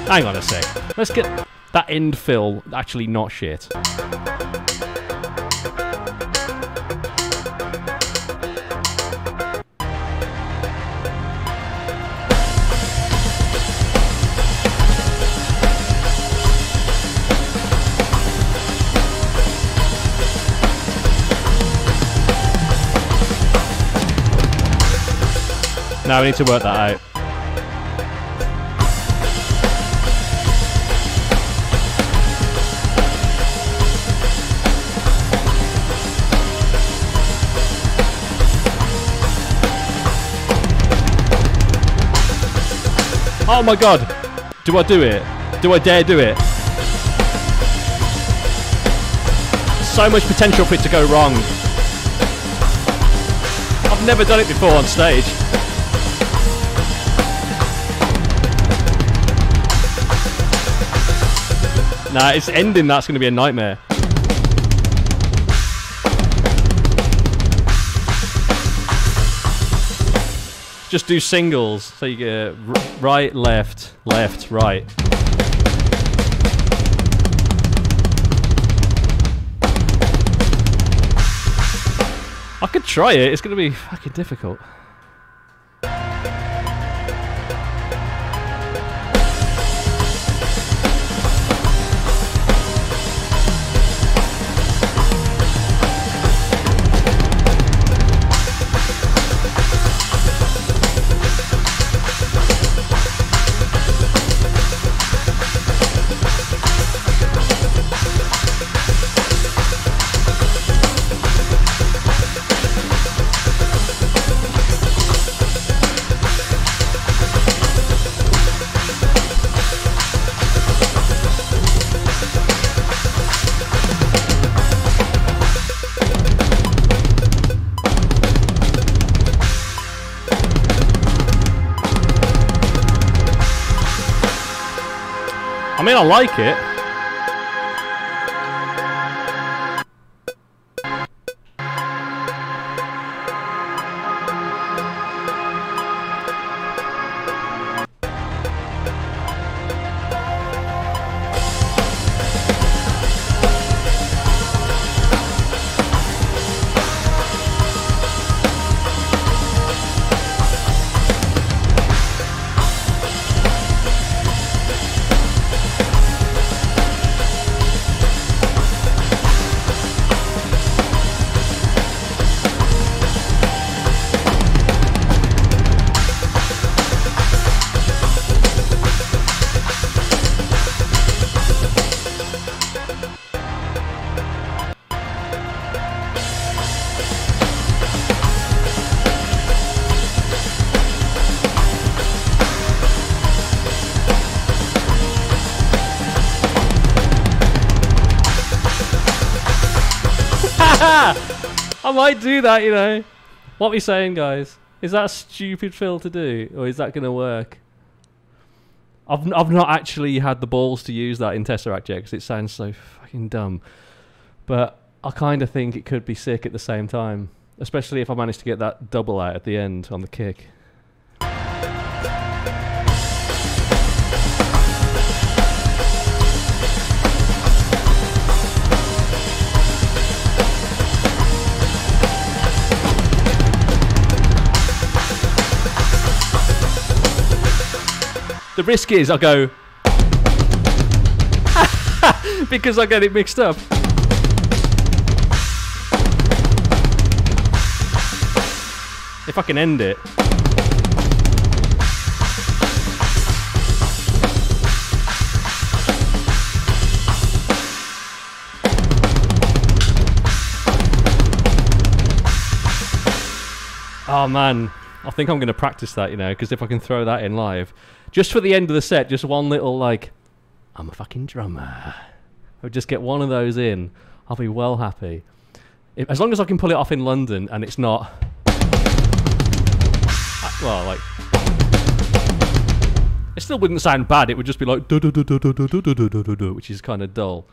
Hang on a sec. Let's get that end fill actually not shit. Now we need to work that out. Oh my god! Do I do it? Do I dare do it? So much potential for it to go wrong. I've never done it before on stage. Nah, it's ending. That's going to be a nightmare. Just do singles. So you get uh, right, left, left, right. I could try it. It's going to be fucking difficult. Like it. I might do that, you know. What are we saying, guys? Is that a stupid fill to do, or is that going to work? I've I've not actually had the balls to use that in Tesseract yet because it sounds so fucking dumb. But I kind of think it could be sick at the same time, especially if I manage to get that double out at the end on the kick. The risk is I go because I get it mixed up. If I can end it. Oh man, I think I'm going to practice that, you know, because if I can throw that in live, just for the end of the set, just one little like, I'm a fucking drummer. I would just get one of those in. I'll be well happy. If, as long as I can pull it off in London and it's not. Well, like. It still wouldn't sound bad, it would just be like, which is kind of dull.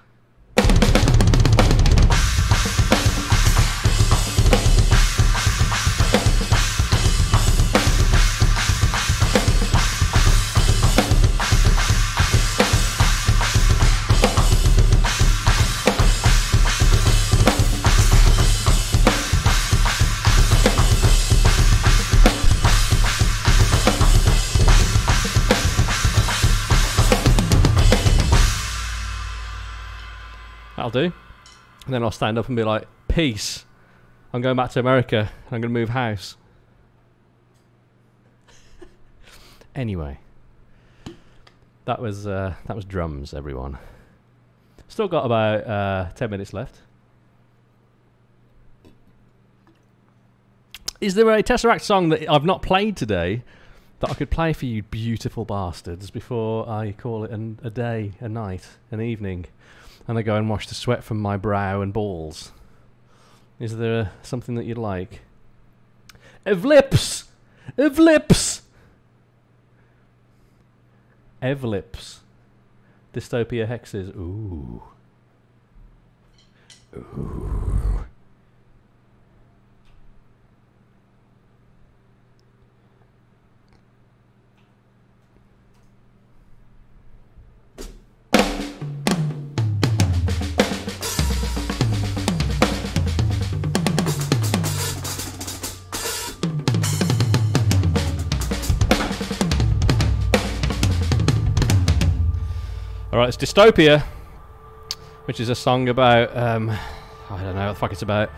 That'll do. And then I'll stand up and be like, peace. I'm going back to America. I'm going to move house. anyway, that was uh, that was drums, everyone. Still got about uh, ten minutes left. Is there a Tesseract song that I've not played today that I could play for you, beautiful bastards, before I call it an, a day, a night, an evening? And I go and wash the sweat from my brow and balls. Is there something that you'd like? Eclipse! Eclipse! Eclipse. Dystopia hexes. Ooh. Ooh. All right, it's Dystopia, which is a song about um, I don't know what the fuck it's about.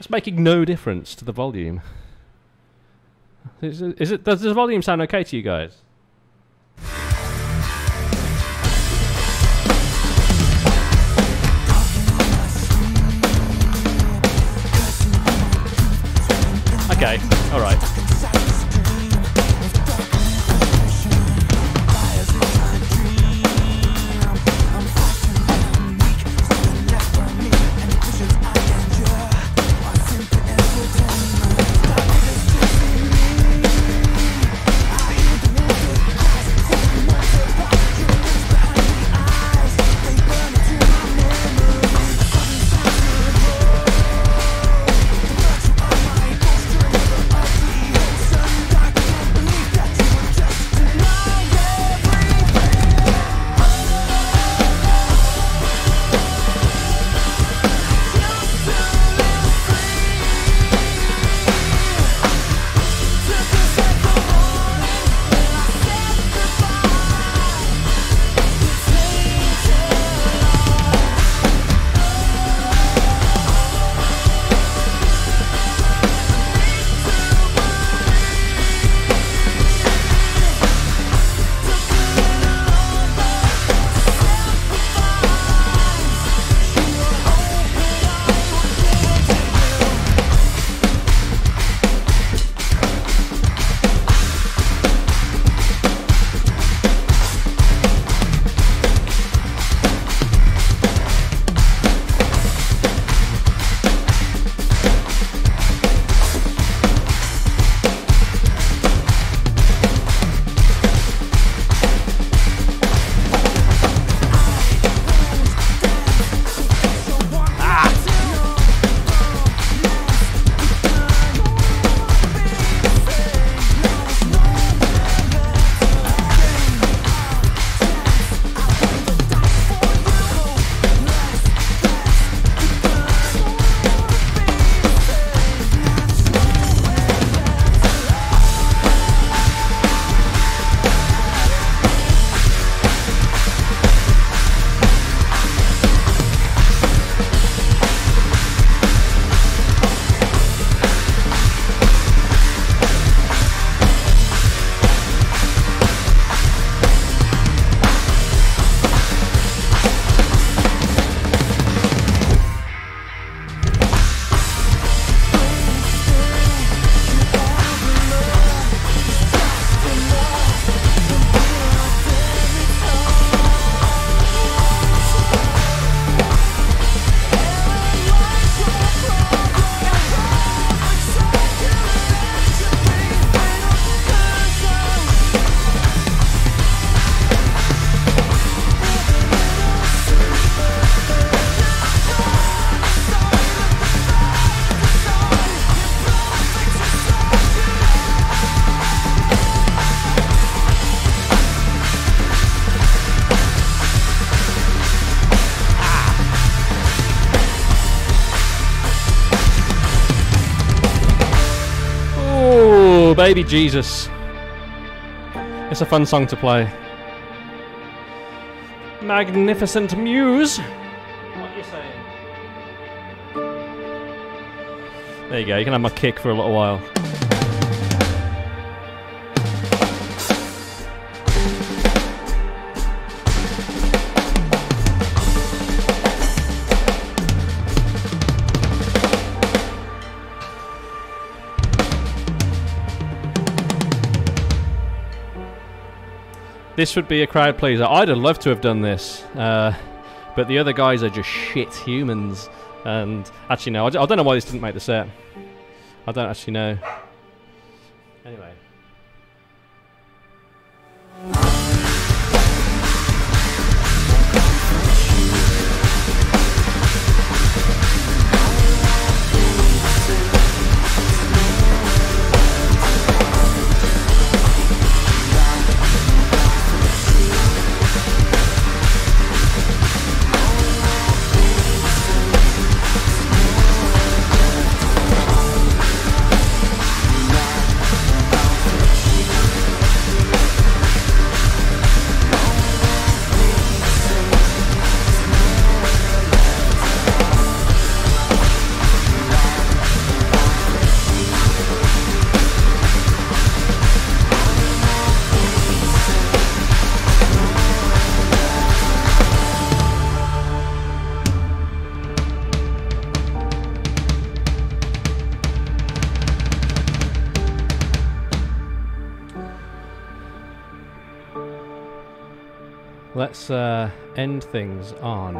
It's making no difference to the volume. Is it does the volume sound okay to you guys? Okay, alright. Baby Jesus. It's a fun song to play. Magnificent Muse. What are you saying? There you go, you can have my kick for a little while. This would be a crowd pleaser. I'd have loved to have done this, uh, but the other guys are just shit humans. And actually, no, I don't know why this didn't make the set. I don't actually know. End things on.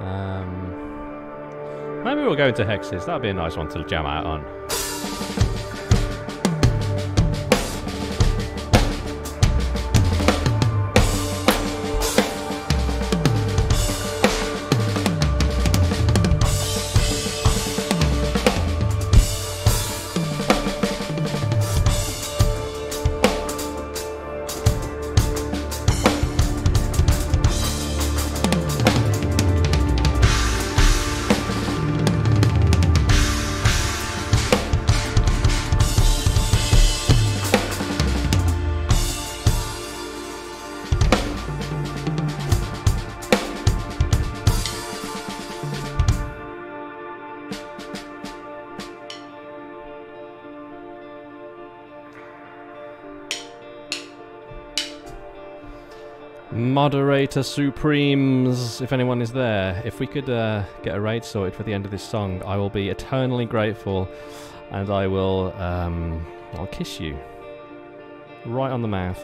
Um, maybe we'll go into hexes. That'd be a nice one to jam out on. Moderator Supremes, if anyone is there, if we could uh, get a raid sorted for the end of this song, I will be eternally grateful, and I will, um, I'll kiss you right on the mouth.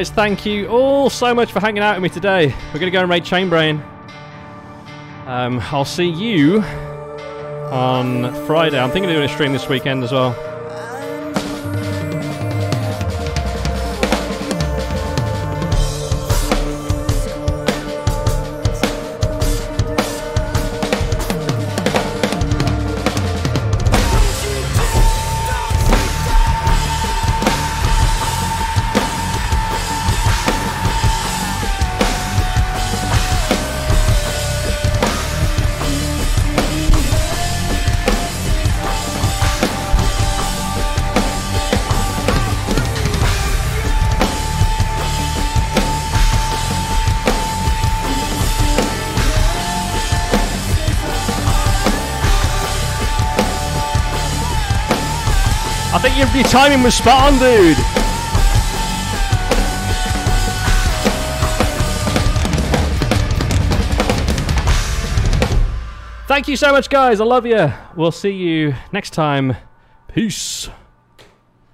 Guys, thank you all so much for hanging out with me today. We're going to go and raid Chainbrain. Um, I'll see you on Friday. I'm thinking of doing a stream this weekend as well. Your timing was spot on, dude. Thank you so much, guys. I love you. We'll see you next time. Peace.